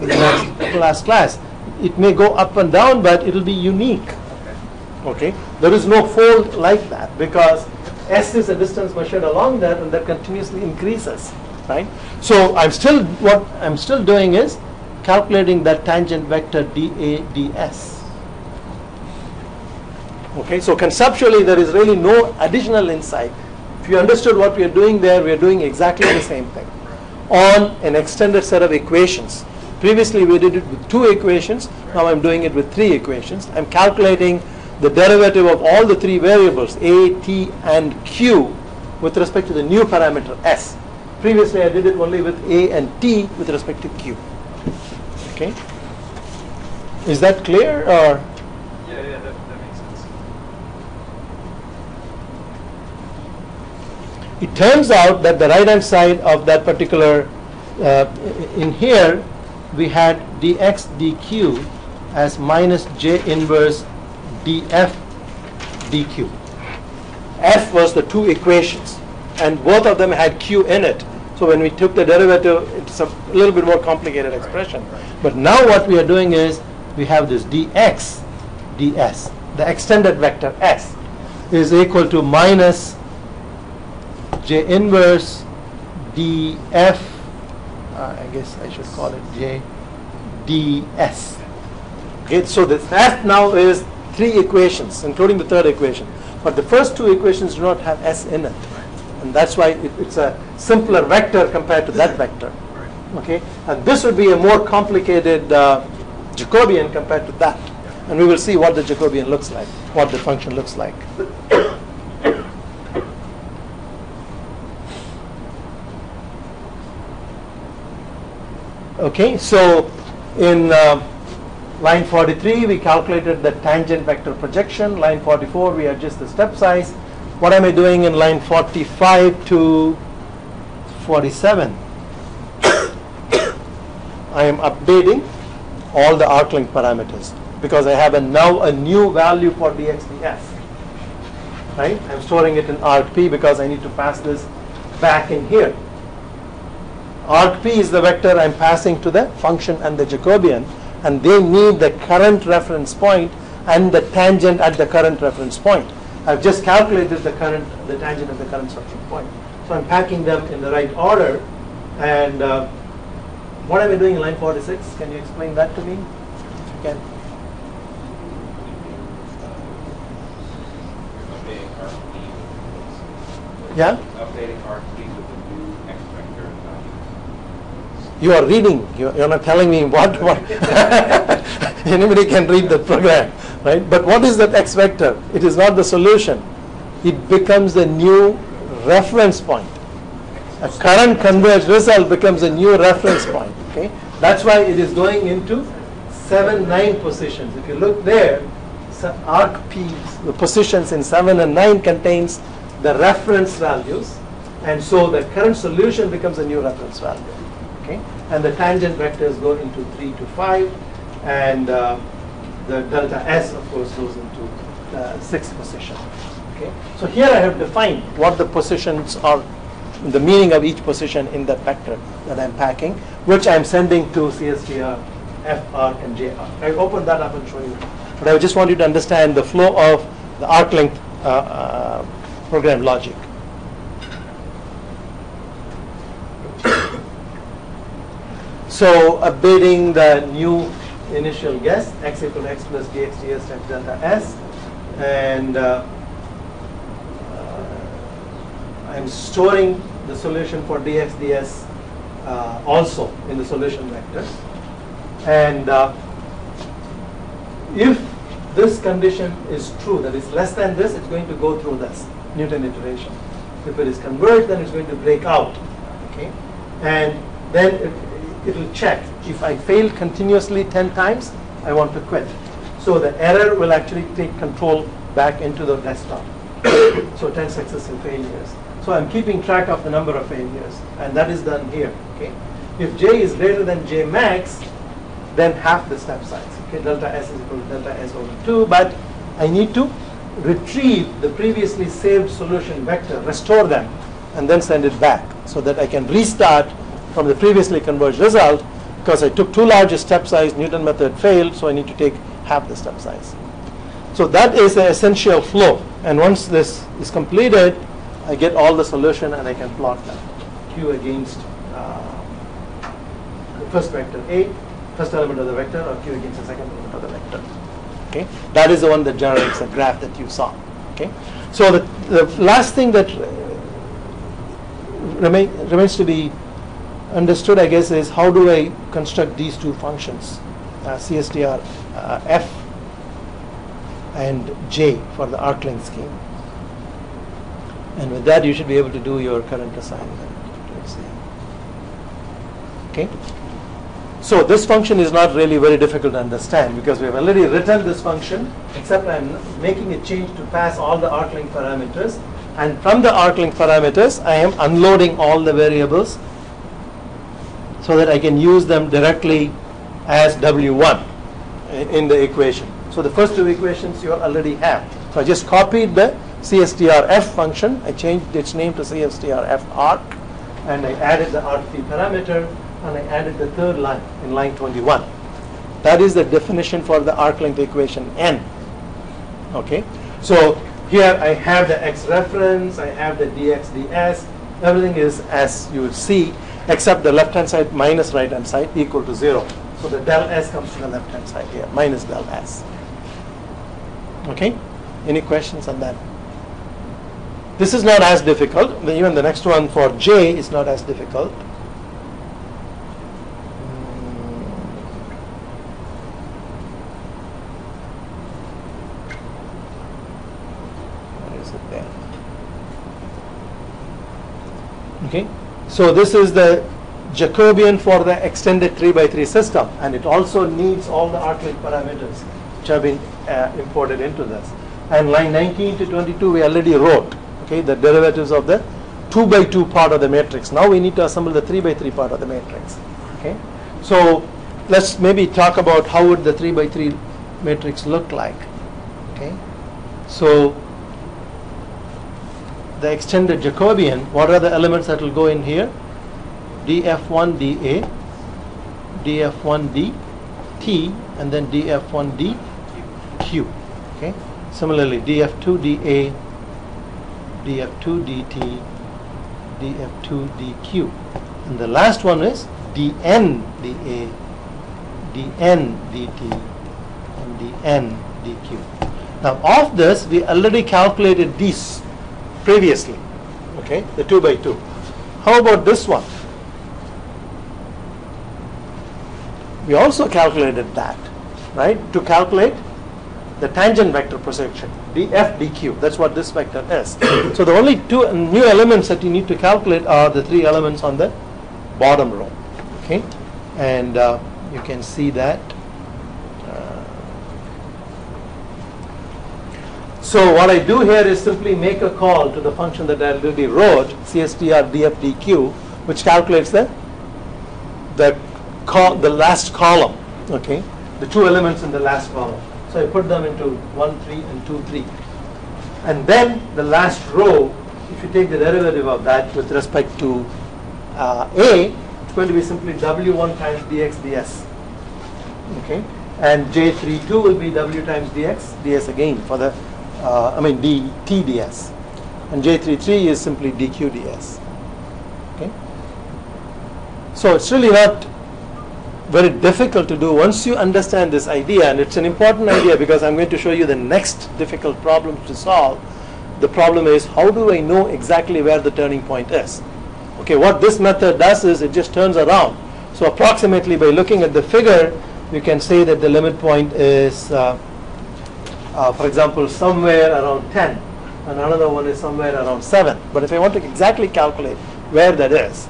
S1: in the last, class. It may go up and down, but it will be unique. Okay, there is no fold like that because S is a distance measured along that, and that continuously increases, right? So I'm still what I'm still doing is calculating that tangent vector dA ds. Okay, so conceptually there is really no additional insight. If you understood what we are doing there, we are doing exactly the same thing on an extended set of equations. Previously we did it with two equations, now I'm doing it with three equations. I'm calculating the derivative of all the three variables a, t and q with respect to the new parameter s. Previously I did it only with a and t with respect to q. Okay? Is that clear or?
S5: Yeah, yeah, that, that makes sense.
S1: It turns out that the right hand side of that particular, uh, in here, we had dx dq as minus j inverse df dq. F was the two equations, and both of them had q in it. So when we took the derivative, it's a little bit more complicated expression. But now what we are doing is we have this dx ds, the extended vector s, is equal to minus j inverse df, uh, I guess I should call it j ds. Okay, so the s now is three equations, including the third equation. But the first two equations do not have s in it. And that's why it, it's a simpler vector compared to that vector. Okay, and this would be a more complicated uh, Jacobian compared to that. And we will see what the Jacobian looks like, what the function looks like. Okay, so in uh, line 43 we calculated the tangent vector projection. Line 44 we adjust the step size. What am I doing in line 45 to 47? I am updating all the arc length parameters because I have a now a new value for dx ds. Right? I'm storing it in arc p because I need to pass this back in here. Arc P is the vector I'm passing to the function and the Jacobian, and they need the current reference point and the tangent at the current reference point. I've just calculated the current, the tangent at the current reference point. So I'm packing them in the right order. And uh, what am I doing in line 46? Can you explain that to me? Can.
S6: Updating arc P.
S1: Yeah?
S6: Updating arc P with the new x vector value.
S1: You are reading. You- You're not telling me what. what. Anybody can read the program, right? But what is that x vector? It is not the solution. It becomes the new reference point. A current converged result becomes a new reference point. Okay, that's why it is going into seven, nine positions. If you look there, arc P, the positions in seven and nine contains the reference values, and so the current solution becomes a new reference value. And the tangent vectors go into three to five, and uh, the delta S, of course, goes into the sixth position. Okay, so here I have defined what the positions are, the meaning of each position in that vector that I'm packing, which I'm sending to CSTR, FR, and JR. I open that up and show you. But I just want you to understand the flow of the arc length uh, uh, program logic. So updating the new initial guess, x equal x plus dx ds times delta s, and uh, uh, I'm storing the solution for dx ds uh, also in the solution vector. And uh, if this condition is true, that is less than this, it's going to go through this Newton iteration. If it is converged, then it's going to break out. Okay, and then it, it will check. If I fail continuously 10 times, I want to quit. So the error will actually take control back into the desktop. so 10 successive failures. So I'm keeping track of the number of failures, and that is done here. Okay, if j is greater than j max, then half the step size. Okay, delta s is equal to delta s over 2, but I need to retrieve the previously saved solution vector, restore them, and then send it back so that I can restart from the previously converged result because I took too large a step size, Newton method failed, so I need to take half the step size. So that is the essential flow. And once this is completed, I get all the solution and I can plot that. Q against uh, the first vector A, first element of the vector, or Q against the second element of the vector. Okay, that is the one that generates the graph that you saw. Okay, so the, the last thing that uh, remain, remains to be understood, I guess, is how do I construct these two functions, uh, CSTR uh, F and J for the arc length scheme. And with that, you should be able to do your current assignment. Okay. So this function is not really very difficult to understand because we have already written this function, except I'm making a change to pass all the arc length parameters. And from the arc length parameters, I am unloading all the variables so that I can use them directly as W1 in the equation. So the first two equations you already have. So I just copied the CSTRF function, I changed its name to CSTRF arc, and I added the arc t parameter, and I added the third line in line 21. That is the definition for the arc length equation n. Okay, so here I have the x reference, I have the dx ds, everything is as you see, except the left hand side minus right hand side equal to zero. So the del s comes to the left hand side here, minus del s. Okay, any questions on that? This is not as difficult. Even the next one for j is not as difficult. Where is it there? Okay, so this is the Jacobian for the extended 3 by 3 system and it also needs all the arc length parameters which have been uh, imported into this. And line 19 to 22 we already wrote, okay, the derivatives of the 2 by 2 part of the matrix. Now we need to assemble the 3 by 3 part of the matrix. Okay, so let's maybe talk about how would the 3 by 3 matrix look like. Okay, so the extended Jacobian, what are the elements that will go in here? df1 dA, df1 dt, and then df1 dq. Okay. Similarly, df2 dA, df2 dt, df2 dq, and the last one is dn dA, dn dt, and dn dq. Now, of this, we already calculated these previously. Okay, the two by two. How about this one? we also calculated that, right? To calculate the tangent vector projection, df dq. That's what this vector is. so the only two new elements that you need to calculate are the three elements on the bottom row. Okay, and uh, you can see that. So what I do here is simply make a call to the function that I already wrote, CSTR df dq, which calculates the the the last column, okay, the two elements in the last column. So I put them into 1, 3 and 2, 3. And then the last row, if you take the derivative of that with respect to uh, A, it's going to be simply W1 times dx ds. Okay, and J32 will be W times dx ds again for the, uh, I mean dt ds. And J33 is simply DQDS. Okay. So it's really not very difficult to do once you understand this idea, and it's an important idea because I'm going to show you the next difficult problem to solve. The problem is how do I know exactly where the turning point is? Okay, what this method does is it just turns around. So approximately by looking at the figure, you can say that the limit point is, uh, uh, for example, somewhere around 10, and another one is somewhere around 7. But if I want to exactly calculate where that is,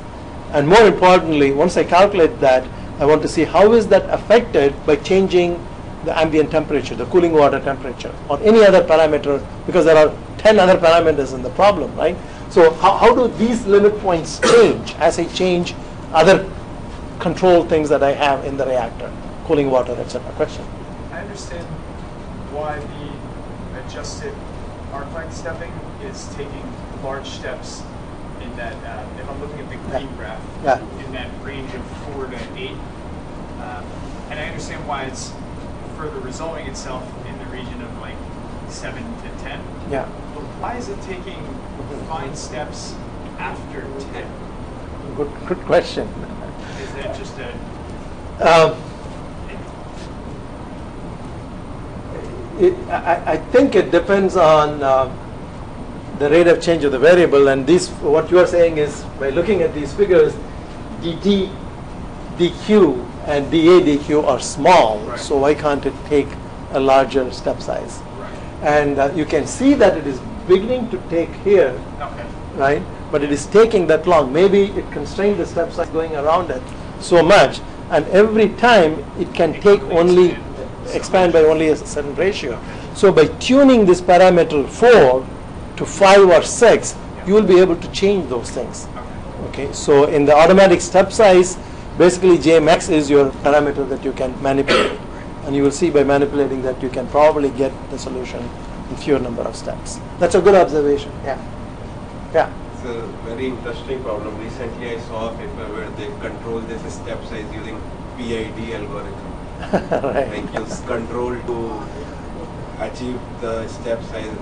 S1: and more importantly, once I calculate that, I want to see how is that affected by changing the ambient temperature, the cooling water temperature, or any other parameter, because there are 10 other parameters in the problem, right? So how, how do these limit points change as I change other control things that I have in the reactor, cooling water, etc. Question?
S5: I understand why the adjusted arc length stepping is taking large steps in that, uh, if I'm looking at the green graph,
S1: Yeah.
S5: in that range of four to eight. Um, and I understand why it's further resolving itself in the region of like seven to ten.
S1: Yeah.
S5: But why is it taking fine steps after ten?
S1: Good, good question.
S5: Is that just a,
S1: Um, it, I, I think it depends on uh, the rate of change of the variable, and this what you are saying is by looking at these figures, dt, dq, and dA dq are small,
S5: Right.
S1: so why can't it take a larger step size?
S5: right,
S1: And uh, you can see that it is beginning to take here
S5: okay.
S1: right? But it is taking that long. Maybe it constrained the step size going around it so much, and every time it can
S5: It
S1: take only.
S5: Expand
S1: by only a certain ratio. So by tuning this parameter four to five or six, you will be able to change those things.
S5: Okay.
S1: Okay, so in the automatic step size, basically JMX is your parameter that you can manipulate. And you will see by manipulating that you can probably get the solution in fewer number of steps. That's a good observation, yeah. Yeah.
S4: It's a very interesting problem. Recently, I saw a paper where they control this step size using PID algorithm.
S1: Right.
S4: Like use control to achieve the step size.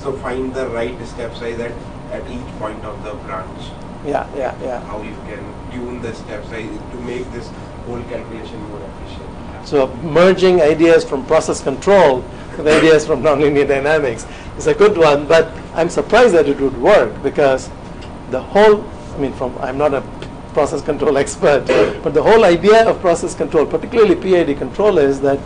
S4: So find the right step size at, at each point of the branch.
S1: Yeah, yeah, yeah.
S4: How you can tune the step size to make this whole calculation more efficient.
S1: So merging ideas from process control with ideas from nonlinear dynamics is a good one, but I'm surprised that it would work because the whole, I mean, from I'm not a process control expert, but the whole idea of process control, particularly PID control, is that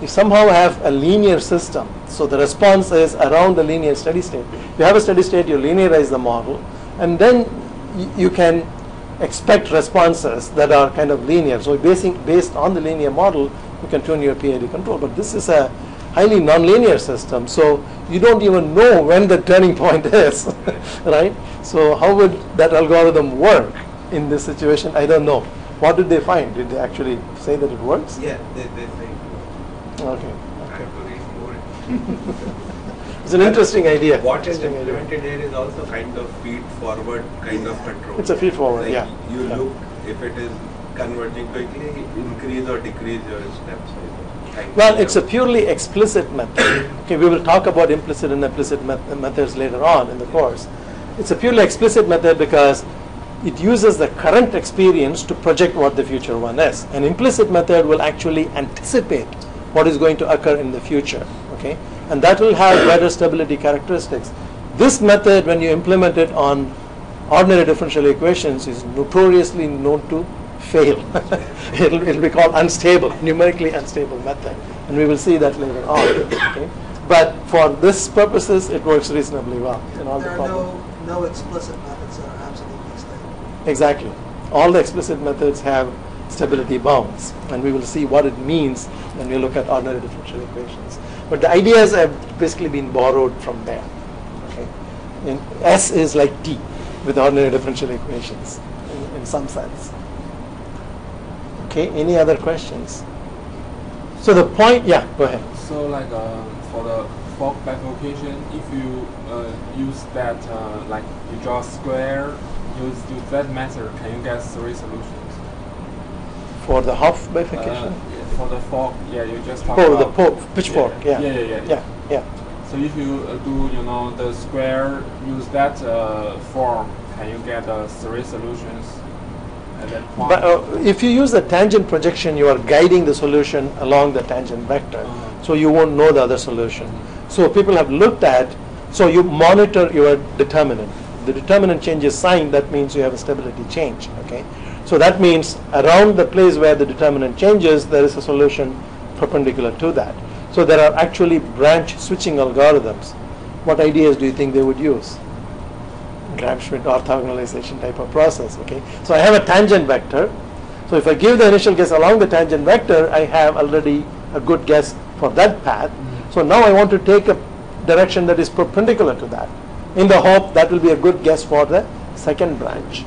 S1: you somehow have a linear system. So the response is around the linear steady state. You have a steady state, you linearize the model, and then you can expect responses that are kind of linear. So basing, based on the linear model, you can tune your PID control. But this is a highly nonlinear system, so you don't even know when the turning point is, right? So how would that algorithm work in this situation? I don't know. What did they find? Did they actually say that it works?
S4: Yeah, they, they say.
S1: Okay.
S4: I have to read more.
S1: It's an interesting idea.
S4: What is
S1: Interesting idea.
S4: implemented here is also kind of feed forward kind of control.
S1: It's a feed forward,
S4: Like
S1: yeah.
S4: You
S1: Yeah.
S4: look if it is converging quickly, increase or decrease your step size.
S1: Well, it's a purely explicit method. Okay, we will talk about implicit and implicit met- methods later on in the course. It's a purely explicit method because it uses the current experience to project what the future one is. An implicit method will actually anticipate what is going to occur in the future. Okay, and that will have better stability characteristics. This method, when you implement it on ordinary differential equations, is notoriously known to fail. it'll, it'll be called unstable, numerically unstable method, and we will see that later on. Okay? But for this purposes, it works reasonably well in all the
S3: There are
S1: problems.
S3: no, no explicit methods that are absolutely stable.
S1: Exactly. All the explicit methods have stability bounds, and we will see what it means when we look at ordinary differential equations. But the ideas have basically been borrowed from there. Okay? And S is like T with ordinary differential equations in, in some sense. Okay, any other questions? So the point, yeah, go ahead.
S2: So like uh, for the fork bifurcation, if you uh, use that uh, like you draw a square, use, use that method, can you get three solutions?
S1: For the
S2: Uh,
S1: bifurcation?
S2: yeah, for the fork, yeah, you just talk
S1: oh, the po- pitchfork, yeah.
S2: yeah, yeah, yeah,
S1: Yeah, yeah.
S2: So if you uh, do, you know, the square, use that uh, form, can you get uh, three solutions at that point?
S1: But uh, if you use the tangent projection, you are guiding the solution along the tangent vector,
S2: Uh-huh.
S1: so you won't know the other solution. So people have looked at, so you monitor your determinant. The determinant changes sign, that means you have a stability change. Okay, so that means around the place where the determinant changes, there is a solution perpendicular to that. So there are actually branch switching algorithms. What ideas do you think they would use? Gram-Schmidt orthogonalization type of process. Okay, so I have a tangent vector. So if I give the initial guess along the tangent vector, I have already a good guess for that path. Mm-hmm. So now I want to take a direction that is perpendicular to that, in the hope that will be a good guess for the second branch.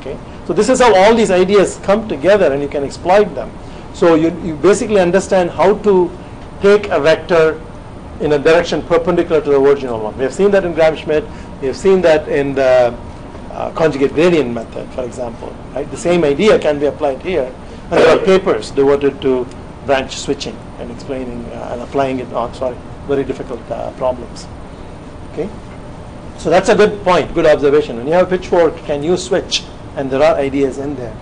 S1: Okay, so this is how all these ideas come together, and you can exploit them. So you, you basically understand how to take a vector in a direction perpendicular to the original one. We have seen that in Gram-Schmidt. We have seen that in the uh, conjugate gradient method, for example. Right? The same idea can be applied here, and there are papers devoted to branch switching and explaining uh, and applying it on sorry very difficult uh, problems. Okay, so that's a good point, good observation. When you have a pitchfork, can you switch? And there are ideas in there,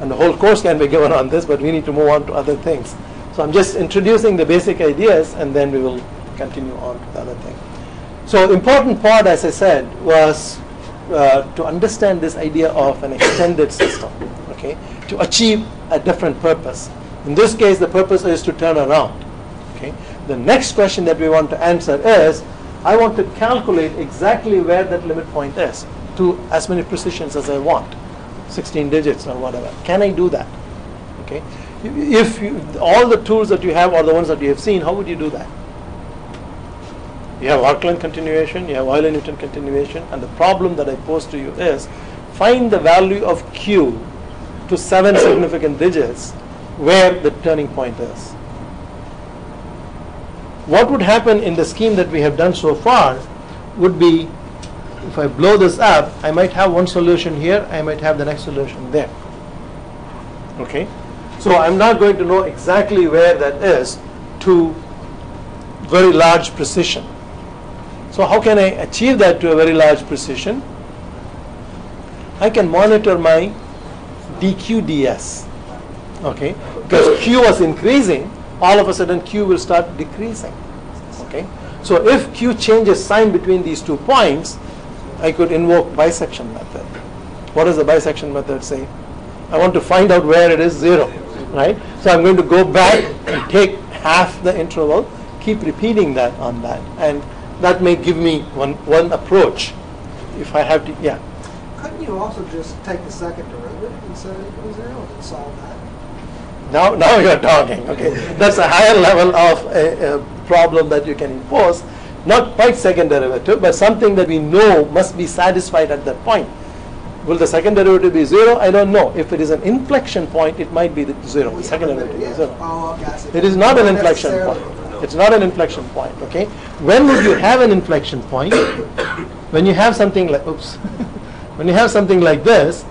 S1: and the whole course can be given on this, but we need to move on to other things. So I'm just introducing the basic ideas, and then we will continue on to the other thing. So important part, as I said, was uh, to understand this idea of an extended system, okay, to achieve a different purpose. In this case, the purpose is to turn around. Okay. The next question that we want to answer is, I want to calculate exactly where that limit point is to as many precisions as I want, 16 digits or whatever. Can I do that? Okay. If you, all the tools that you have are the ones that you have seen, how would you do that? You have arc length continuation, you have Euler-Newton continuation, and the problem that I pose to you is find the value of q to seven significant digits where the turning point is. What would happen in the scheme that we have done so far would be if I blow this up, I might have one solution here, I might have the next solution there. Okay? So I'm not going to know exactly where that is to very large precision. So how can I achieve that to a very large precision? I can monitor my dq ds. Okay, because q was increasing, all of a sudden q will start decreasing. Okay, so if q changes sign between these two points, I could invoke bisection method. What does the bisection method say? I want to find out where it is zero, right? So I'm going to go back and take half the interval, keep repeating that on that, and that may give me one, one approach. If I have to, yeah.
S3: Couldn't you also just take the second derivative and set it equal to zero and solve that?
S1: Now, now you're talking. Okay, that's a higher level of a, a problem that you can impose. Not quite second derivative, but something that we know must be satisfied at that point. Will the second derivative be zero? I don't know. If it is an inflection point, it might be zero. The second derivative is zero. It is not an inflection point. It's not an inflection point, okay? When would you have an inflection point? When you have something like, oops, when you have something like this,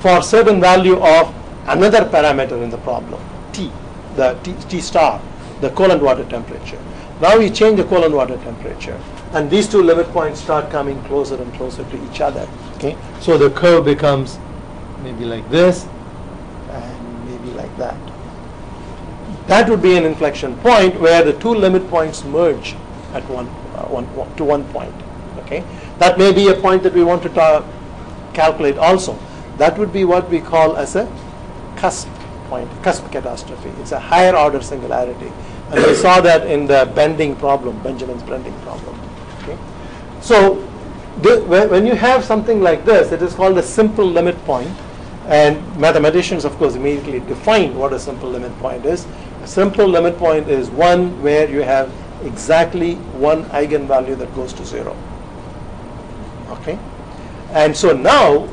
S1: for certain value of another parameter in the problem, T, the T, T star, the coolant water temperature. Now you change the coolant water temperature, and these two limit points start coming closer and closer to each other, okay? So the curve becomes maybe like this, and maybe like that that would be an inflection point where the two limit points merge at one, uh, one, one to one point. Okay, that may be a point that we want to calculate also. That would be what we call as a cusp point, cusp catastrophe. It's a higher order singularity, and we saw that in the bending problem, Benjamin's bending problem. Okay, so the, when you have something like this, it is called a simple limit point, and mathematicians, of course, immediately define what a simple limit point is. A simple limit point is one where you have exactly one eigenvalue that goes to zero. Okay? And so now,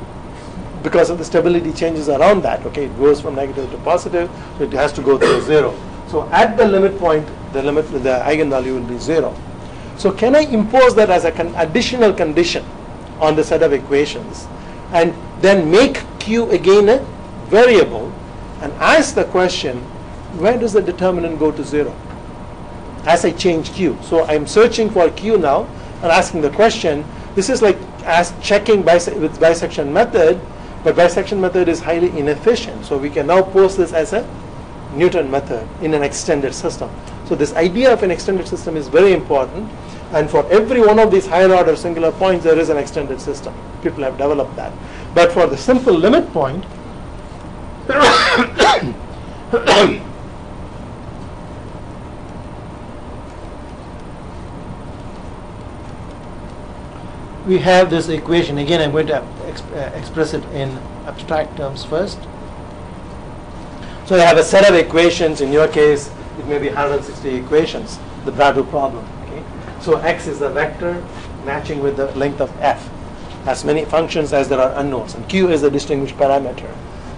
S1: because of the stability changes around that, okay, it goes from negative to positive, so it has to go through zero. So at the limit point, the limit, the eigenvalue will be zero. So can I impose that as an con- additional condition on the set of equations and then make q again a variable and ask the question, where does the determinant go to zero? As I change q. So I'm searching for q now and asking the question, this is like as checking with bisection method, but bisection method is highly inefficient. So we can now pose this as a Newton method in an extended system. So this idea of an extended system is very important. And for every one of these higher order singular points, there is an extended system. People have developed that. But for the simple limit point, we have this equation. Again, I'm going to exp- uh, express it in abstract terms first. So I have a set of equations. In your case, it may be 160 equations, the Bratu problem. Okay? So x is the vector matching with the length of f. As many functions as there are unknowns. And q is the distinguished parameter.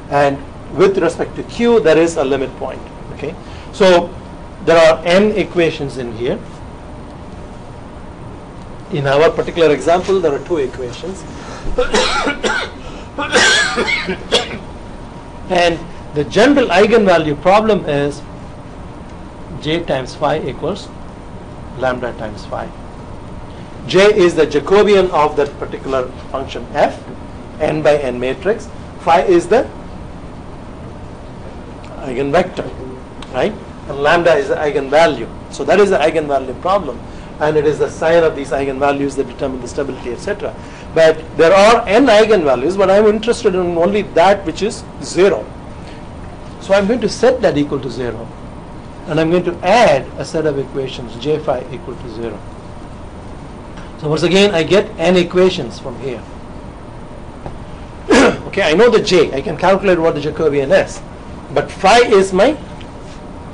S1: And with respect to q, there is a limit point. Okay? So there are n equations in here. In our particular example, there are two equations. and the general eigenvalue problem is j times phi equals lambda times phi. j is the Jacobian of that particular function f, n by n matrix. Phi is the eigenvector, right? And lambda is the eigenvalue. So that is the eigenvalue problem. And it is the sign of these eigenvalues that determine the stability, etc. But there are n eigenvalues, but I'm interested in only that which is zero. So I'm going to set that equal to zero. And I'm going to add a set of equations, j phi equal to zero. So once again, I get n equations from here. okay, I know the j. I can calculate what the Jacobian is. But phi is my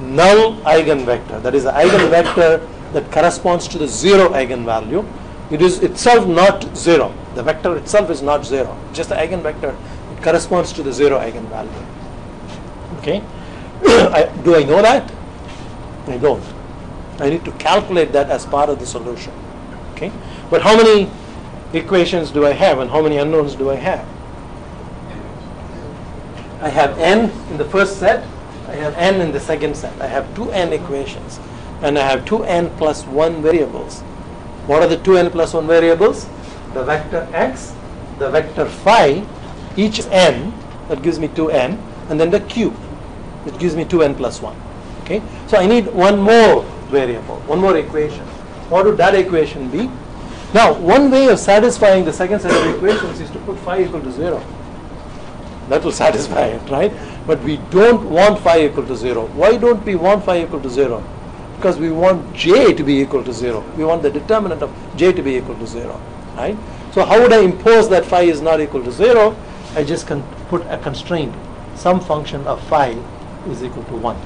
S1: null eigenvector. That is the eigenvector that corresponds to the zero eigenvalue. It is itself not zero. The vector itself is not zero. Just the eigenvector it corresponds to the zero eigenvalue. Okay. I, do I know that? I don't. I need to calculate that as part of the solution. Okay. But how many equations do I have and how many unknowns do I have? I have n in the first set, I have n in the second set. I have two n equations and I have two n plus 1 variables. What are the two n plus 1 variables? The vector x, the vector phi, each n, that gives me 2n, and then the q, which gives me 2n plus 1. Okay? So I need one more variable, one more equation. What would that equation be? Now, one way of satisfying the second set of equations is to put phi equal to 0. That will satisfy it, right? But we don't want phi equal to 0. Why don't we want phi equal to 0? Because we want j to be equal to 0. We want the determinant of j to be equal to 0, right? So how would I impose that phi is not equal to 0? I just can put a constraint. Some function of phi is equal to 1.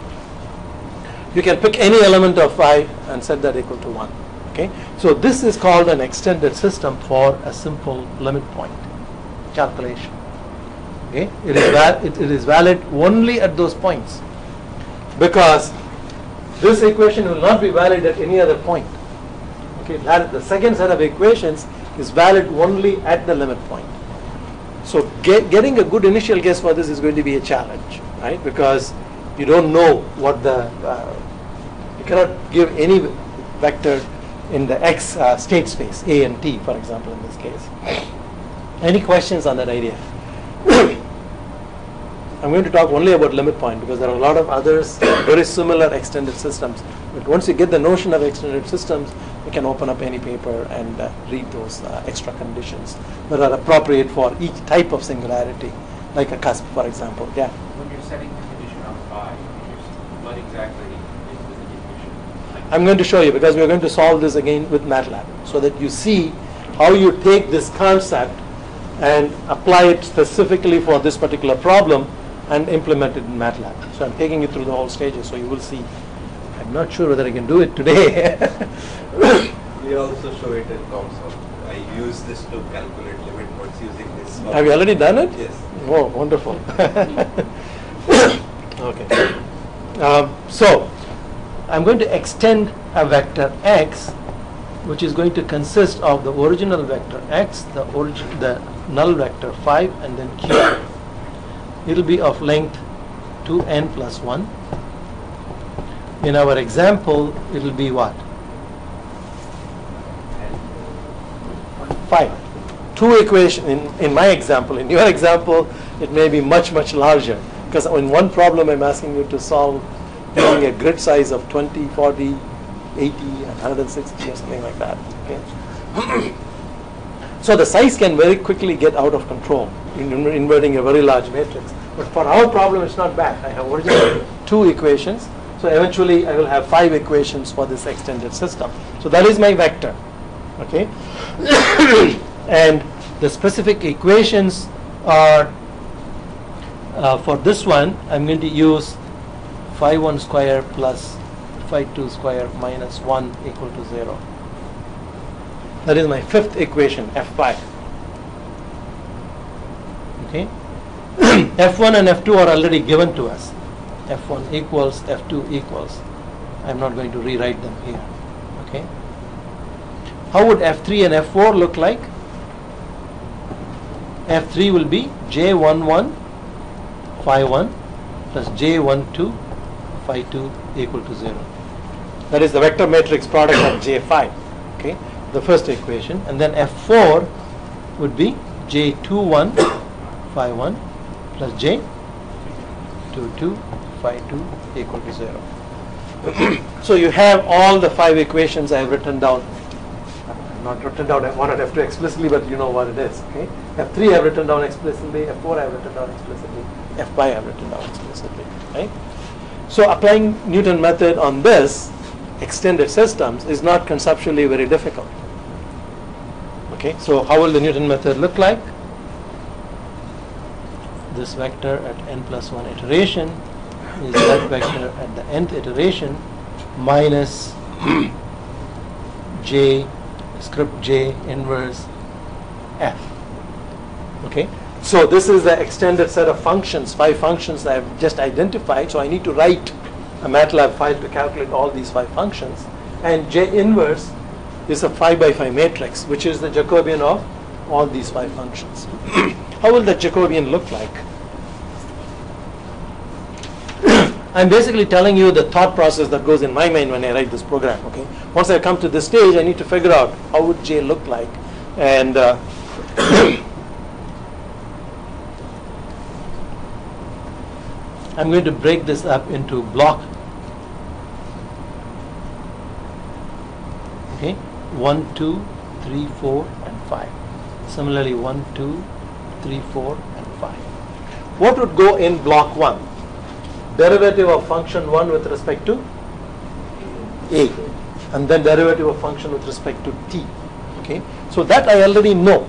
S1: You can pick any element of phi and set that equal to 1. Okay? So this is called an extended system for a simple limit point calculation. Okay? It is, it, it is valid only at those points because this equation will not be valid at any other point. Okay, that, the second set of equations is valid only at the limit point. So get, getting a good initial guess for this is going to be a challenge, right? Because you don't know what the, uh, you cannot give any vector in the x uh, state space, a and t, for example, in this case. Any questions on that idea? I'm going to talk only about limit point because there are a lot of others, very similar extended systems. But once you get the notion of extended systems, you can open up any paper and uh, read those uh, extra conditions that are appropriate for each type of singularity, like a cusp, for example. Yeah.
S6: When you're setting the condition on phi, what exactly is the condition?
S1: I'm going to show you because we're going to solve this again with MATLAB so that you see how you take this concept and apply it specifically for this particular problem and implement it in MATLAB. So I'm taking you through the whole stages so you will see. I'm not sure whether I can do it today.
S4: We also show it in COMSOL. I use this to calculate limit points using this.
S1: Have you already done it?
S4: Yes.
S1: Oh, wonderful. okay. Um, so, I'm going to extend a vector x, which is going to consist of the original vector x, the origin, the null vector phi, and then q. It'll be of length 2n plus 1. In our example, it'll be what? 5. Two equation, in, in my example, in your example, it may be much, much larger. Because in one problem, I'm asking you to solve using a grid size of 20, 40, 80, 160 or something like that. Okay? so the size can very quickly get out of control in- inverting a very large matrix. But for our problem, it's not bad. I have originally two equations. So eventually, I will have five equations for this extended system. So that is my vector. Okay? and the specific equations are uh, for this one I'm going to use phi 1 square plus phi 2 square minus 1 equal to 0 that is my fifth equation f5 okay f1 and f2 are already given to us f1 equals f2 equals I'm not going to rewrite them here okay how would F3 and F4 look like? F3 will be J11 phi 1 plus J12 phi 2 equal to 0. That is the vector matrix product of J phi. Okay, the first equation, and then F4 would be J21 phi 1 plus J22 phi 2 equal to 0. so you have all the five equations I have written down. Not written down F1 and F2 explicitly, but you know what it is. Okay, F3 I have written down explicitly, F4 I have written down explicitly, F5 I have written down explicitly. Right. So applying Newton method on this extended systems is not conceptually very difficult. Okay, so how will the Newton method look like? This vector at n plus 1 iteration is that vector at the nth iteration minus j script j inverse f. Okay, so this is the extended set of functions, five functions that I've just identified. So I need to write a MATLAB file to calculate all these five functions. And J inverse is a 5 by 5 matrix, which is the Jacobian of all these five functions. How will the Jacobian look like? I'm basically telling you the thought process that goes in my mind when I write this program. Okay. Once I come to this stage, I need to figure out how would J look like, and uh, I'm going to break this up into block. Okay, one, two, three, four, and five. Similarly, one, two, three, four, and five. What would go in block one? Derivative of function one with respect to a, and then derivative of function with respect to t. Okay, so that I already know.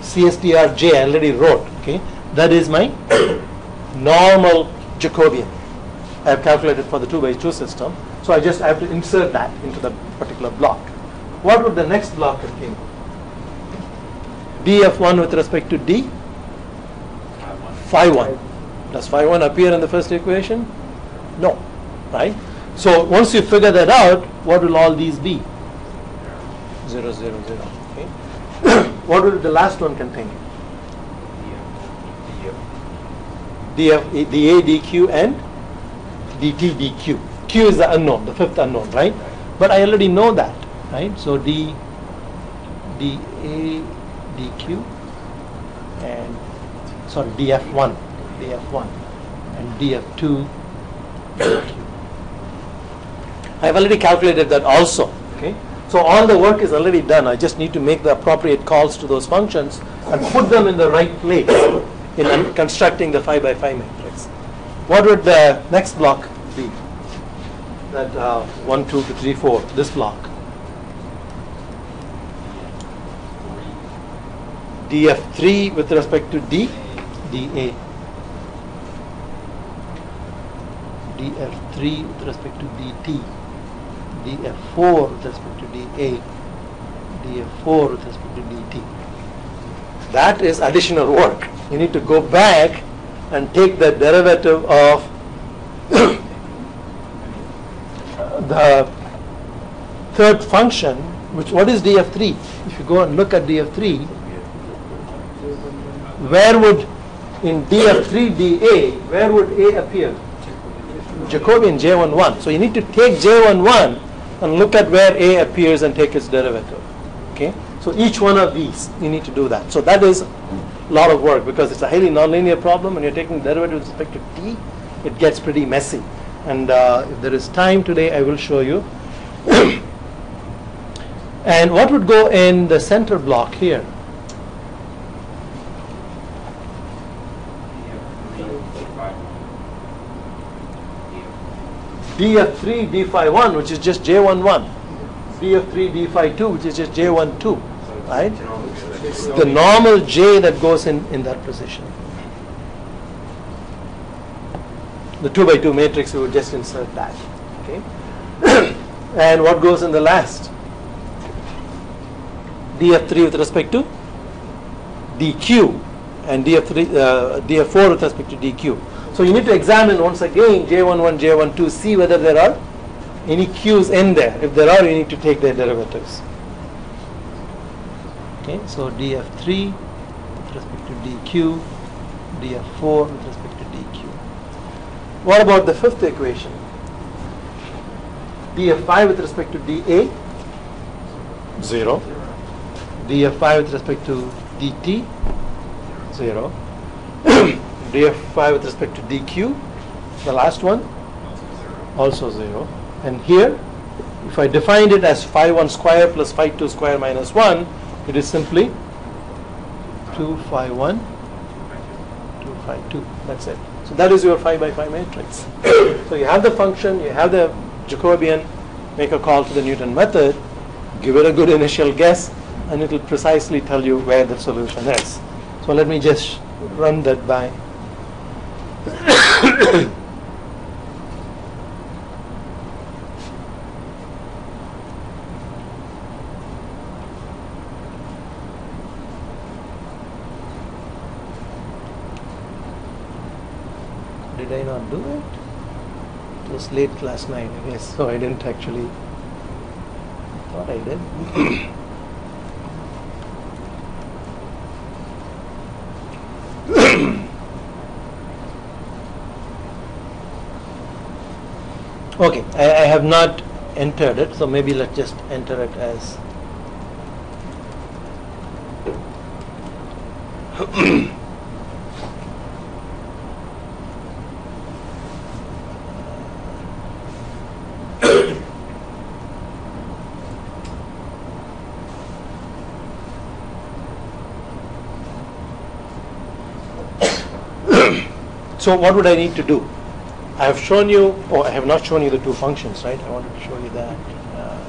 S1: CSTRJ I already wrote. Okay, that is my normal Jacobian. I have calculated for the 2 by 2 system. So I just have to insert that into the particular block. What would the next block contain? df1 with respect to d? Phi 1. Does phi 1 appear in the first equation? No. Right? So once you figure that out, what will all these be? 0, 0, 0. Okay. what will the last one contain? df, dA, dq, and dt, dq. q is the unknown, the fifth unknown, right? But I already know that, right? So d, dA, dq, sorry, df1, df1, and df2. I've already calculated that also, okay? So all the work is already done. I just need to make the appropriate calls to those functions and put them in the right place in constructing the 5 by 5 matrix. What would the next block be? That uh, 1, 2, 3, 4, this block. df3 with respect to d, dA. df3 with respect to dt, df4 with respect to dA, df4 with respect to dt. That is additional work. You need to go back and take the derivative of the third function, which what is df3? If you go and look at df3, where would in df3 dA, where would A appear? Jacobian J11. So you need to take J11 and look at where A appears and take its derivative. Okay? So each one of these, you need to do that. So that is a lot of work because it's a highly nonlinear problem and you're taking derivative with respect to t, it gets pretty messy. And uh, if there is time today, I will show you. and what would go in the center block here? Df3 d phi 1 which is just j11 df3 d phi 2 which is just j12 right? The normal j that goes in in that position. The 2 by 2 matrix we would just insert that okay? And what goes in the last? Df3 with respect to dq and df3 uh, df4 with respect to dq so you need to examine once again J11, J12, see whether there are any Q's in there. If there are, you need to take their derivatives. Okay, so df3 with respect to dq, df4 with respect to dq. What about the fifth equation? df5 with respect to dA, 0. df5 with respect to dt, 0. df5 with respect to dq, the last one, also 0. And here, if I defined it as phi 1 square plus phi 2 square minus 1, it is simply 2 phi 1, 2 phi 2. That's it. So that is your phi by phi matrix. so you have the function, you have the Jacobian, make a call to the Newton method, give it a good initial guess, and it will precisely tell you where the solution is. So let me just run that by. Did I not do it? It was late last night, I guess, so I didn't actually. Thought I did. okay, I, I have not entered it, so maybe let's just enter it as. So what would I need to do? I have shown you, or I have not shown you the two functions, right? I wanted to show you that. Uh,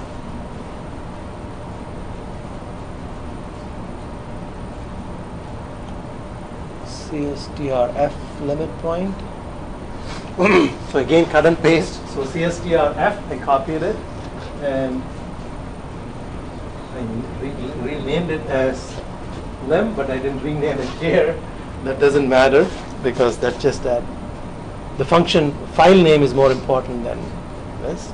S1: CSTRF limit point. so again, cut and paste. So CSTRF, I copied it and I re- renamed it as lim, but I didn't rename it here. That doesn't matter because that's just that. The function file name is more important than this.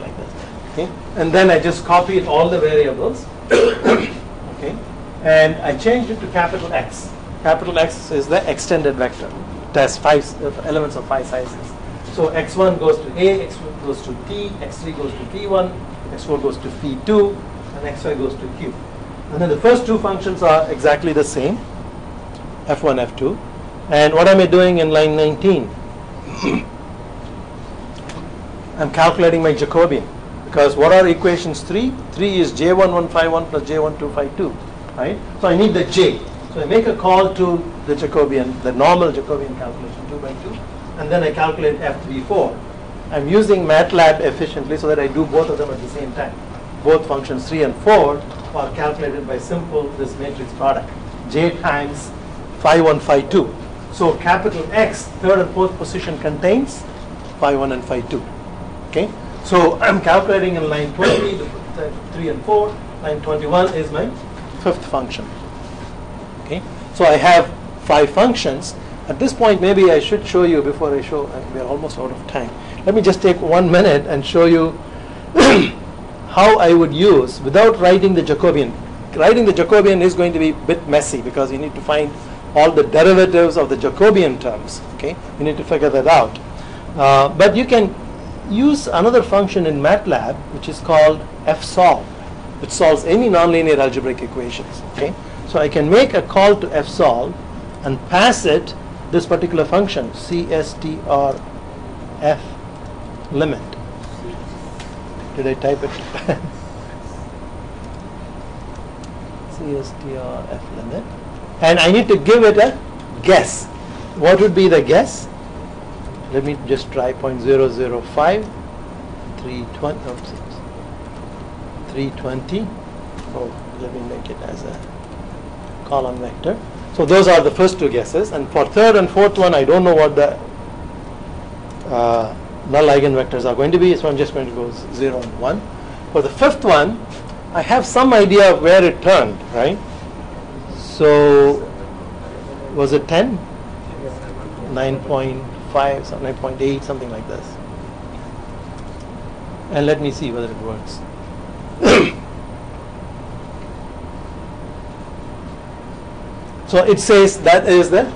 S1: Like this. Okay, and then I just copied all the variables. okay, and I changed it to capital X. Capital X is the extended vector. It has five uh, elements of five sizes. So x1 goes to A, x2 goes to T, x3 goes to P1, x4 goes to P2, and x5 goes to Q. And then the first two functions are exactly the same, f1, f2. And what am I doing in line 19? I'm calculating my Jacobian. Because what are equations 3? 3 is j1151 plus j1252, right? So I need the j. So I make a call to the Jacobian, the normal Jacobian calculation, 2 by 2, and then I calculate f34. I'm using MATLAB efficiently so that I do both of them at the same time. Both functions 3 and 4 are calculated by simple this matrix product j times phi 1 phi 2 so capital x third and fourth position contains phi 1 and phi 2 okay? So i'm calculating in line 20 the, the 3 and 4 line 21 is my fifth function. Okay? So i have five functions. At this point maybe i should show you before i show uh, we're almost out of time. Let me just take one minute and show you how I would use without writing the Jacobian. Writing the Jacobian is going to be a bit messy because you need to find all the derivatives of the Jacobian terms. Okay, you need to figure that out. Uh, but you can use another function in MATLAB which is called fsolve, which solves any nonlinear algebraic equations. Okay, so I can make a call to fsolve and pass it this particular function CSTRF limit. Did I type it? CSTRF limit. And I need to give it a guess. What would be the guess? Let me just try 0.005, 320, oops, 320. Oh, let me make it as a column vector. So those are the first two guesses. And for third and fourth one, I don't know what the uh, null eigenvectors are going to be, so I'm just going to go 0 and 1. For the fifth one, I have some idea of where it turned, right? So, was it 10? 9.5, 9.8, something like this. And let me see whether it works. So it says that is the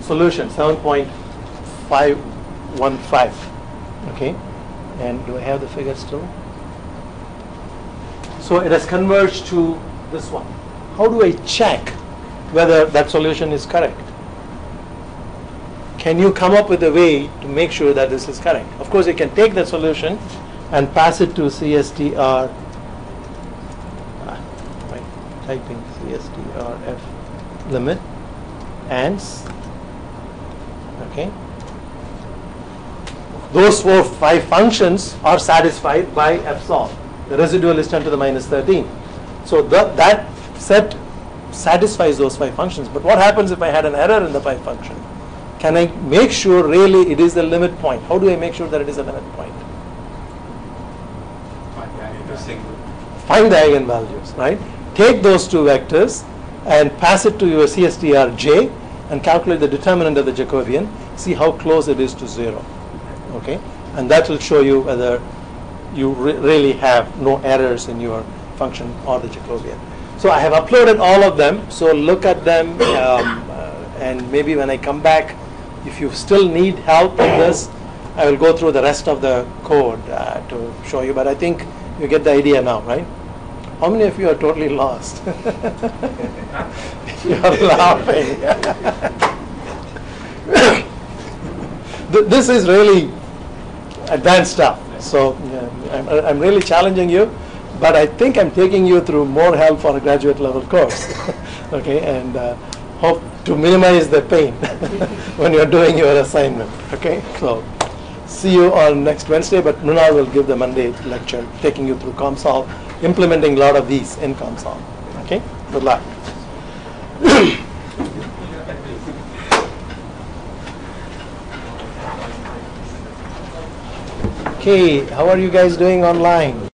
S1: solution, 7.515. Okay, and do I have the figure still? So it has converged to this one. How do I check whether that solution is correct? Can you come up with a way to make sure that this is correct? Of course, you can take that solution and pass it to CSTR. typing CSTRF limit and okay. Those four five functions are satisfied by f. The residual is 10 to the minus 13. So that that set satisfies those five functions. But what happens if I had an error in the five function? Can I make sure really it is the limit point? How do I make sure that it is a limit point? Find the eigenvalues, right? Take those two vectors and pass it to your CSTR J and calculate the determinant of the Jacobian. See how close it is to zero. Okay? And that will show you whether you re- really have no errors in your function or the Jacobian. So I have uploaded all of them. So look at them, um, uh, and maybe when I come back, if you still need help with this, I will go through the rest of the code uh, to show you. But I think you get the idea now, right? How many of you are totally lost? you are laughing. This is really advanced stuff. So yeah, I'm, I'm really challenging you, but I think I'm taking you through more help for a graduate level course. okay, and uh, hope to minimize the pain when you're doing your assignment. Okay, so see you on next Wednesday, but Mrinal will give the Monday lecture, taking you through COMSOL, implementing a lot of these in COMSOL. Okay, good luck. Okay, how are you guys doing online?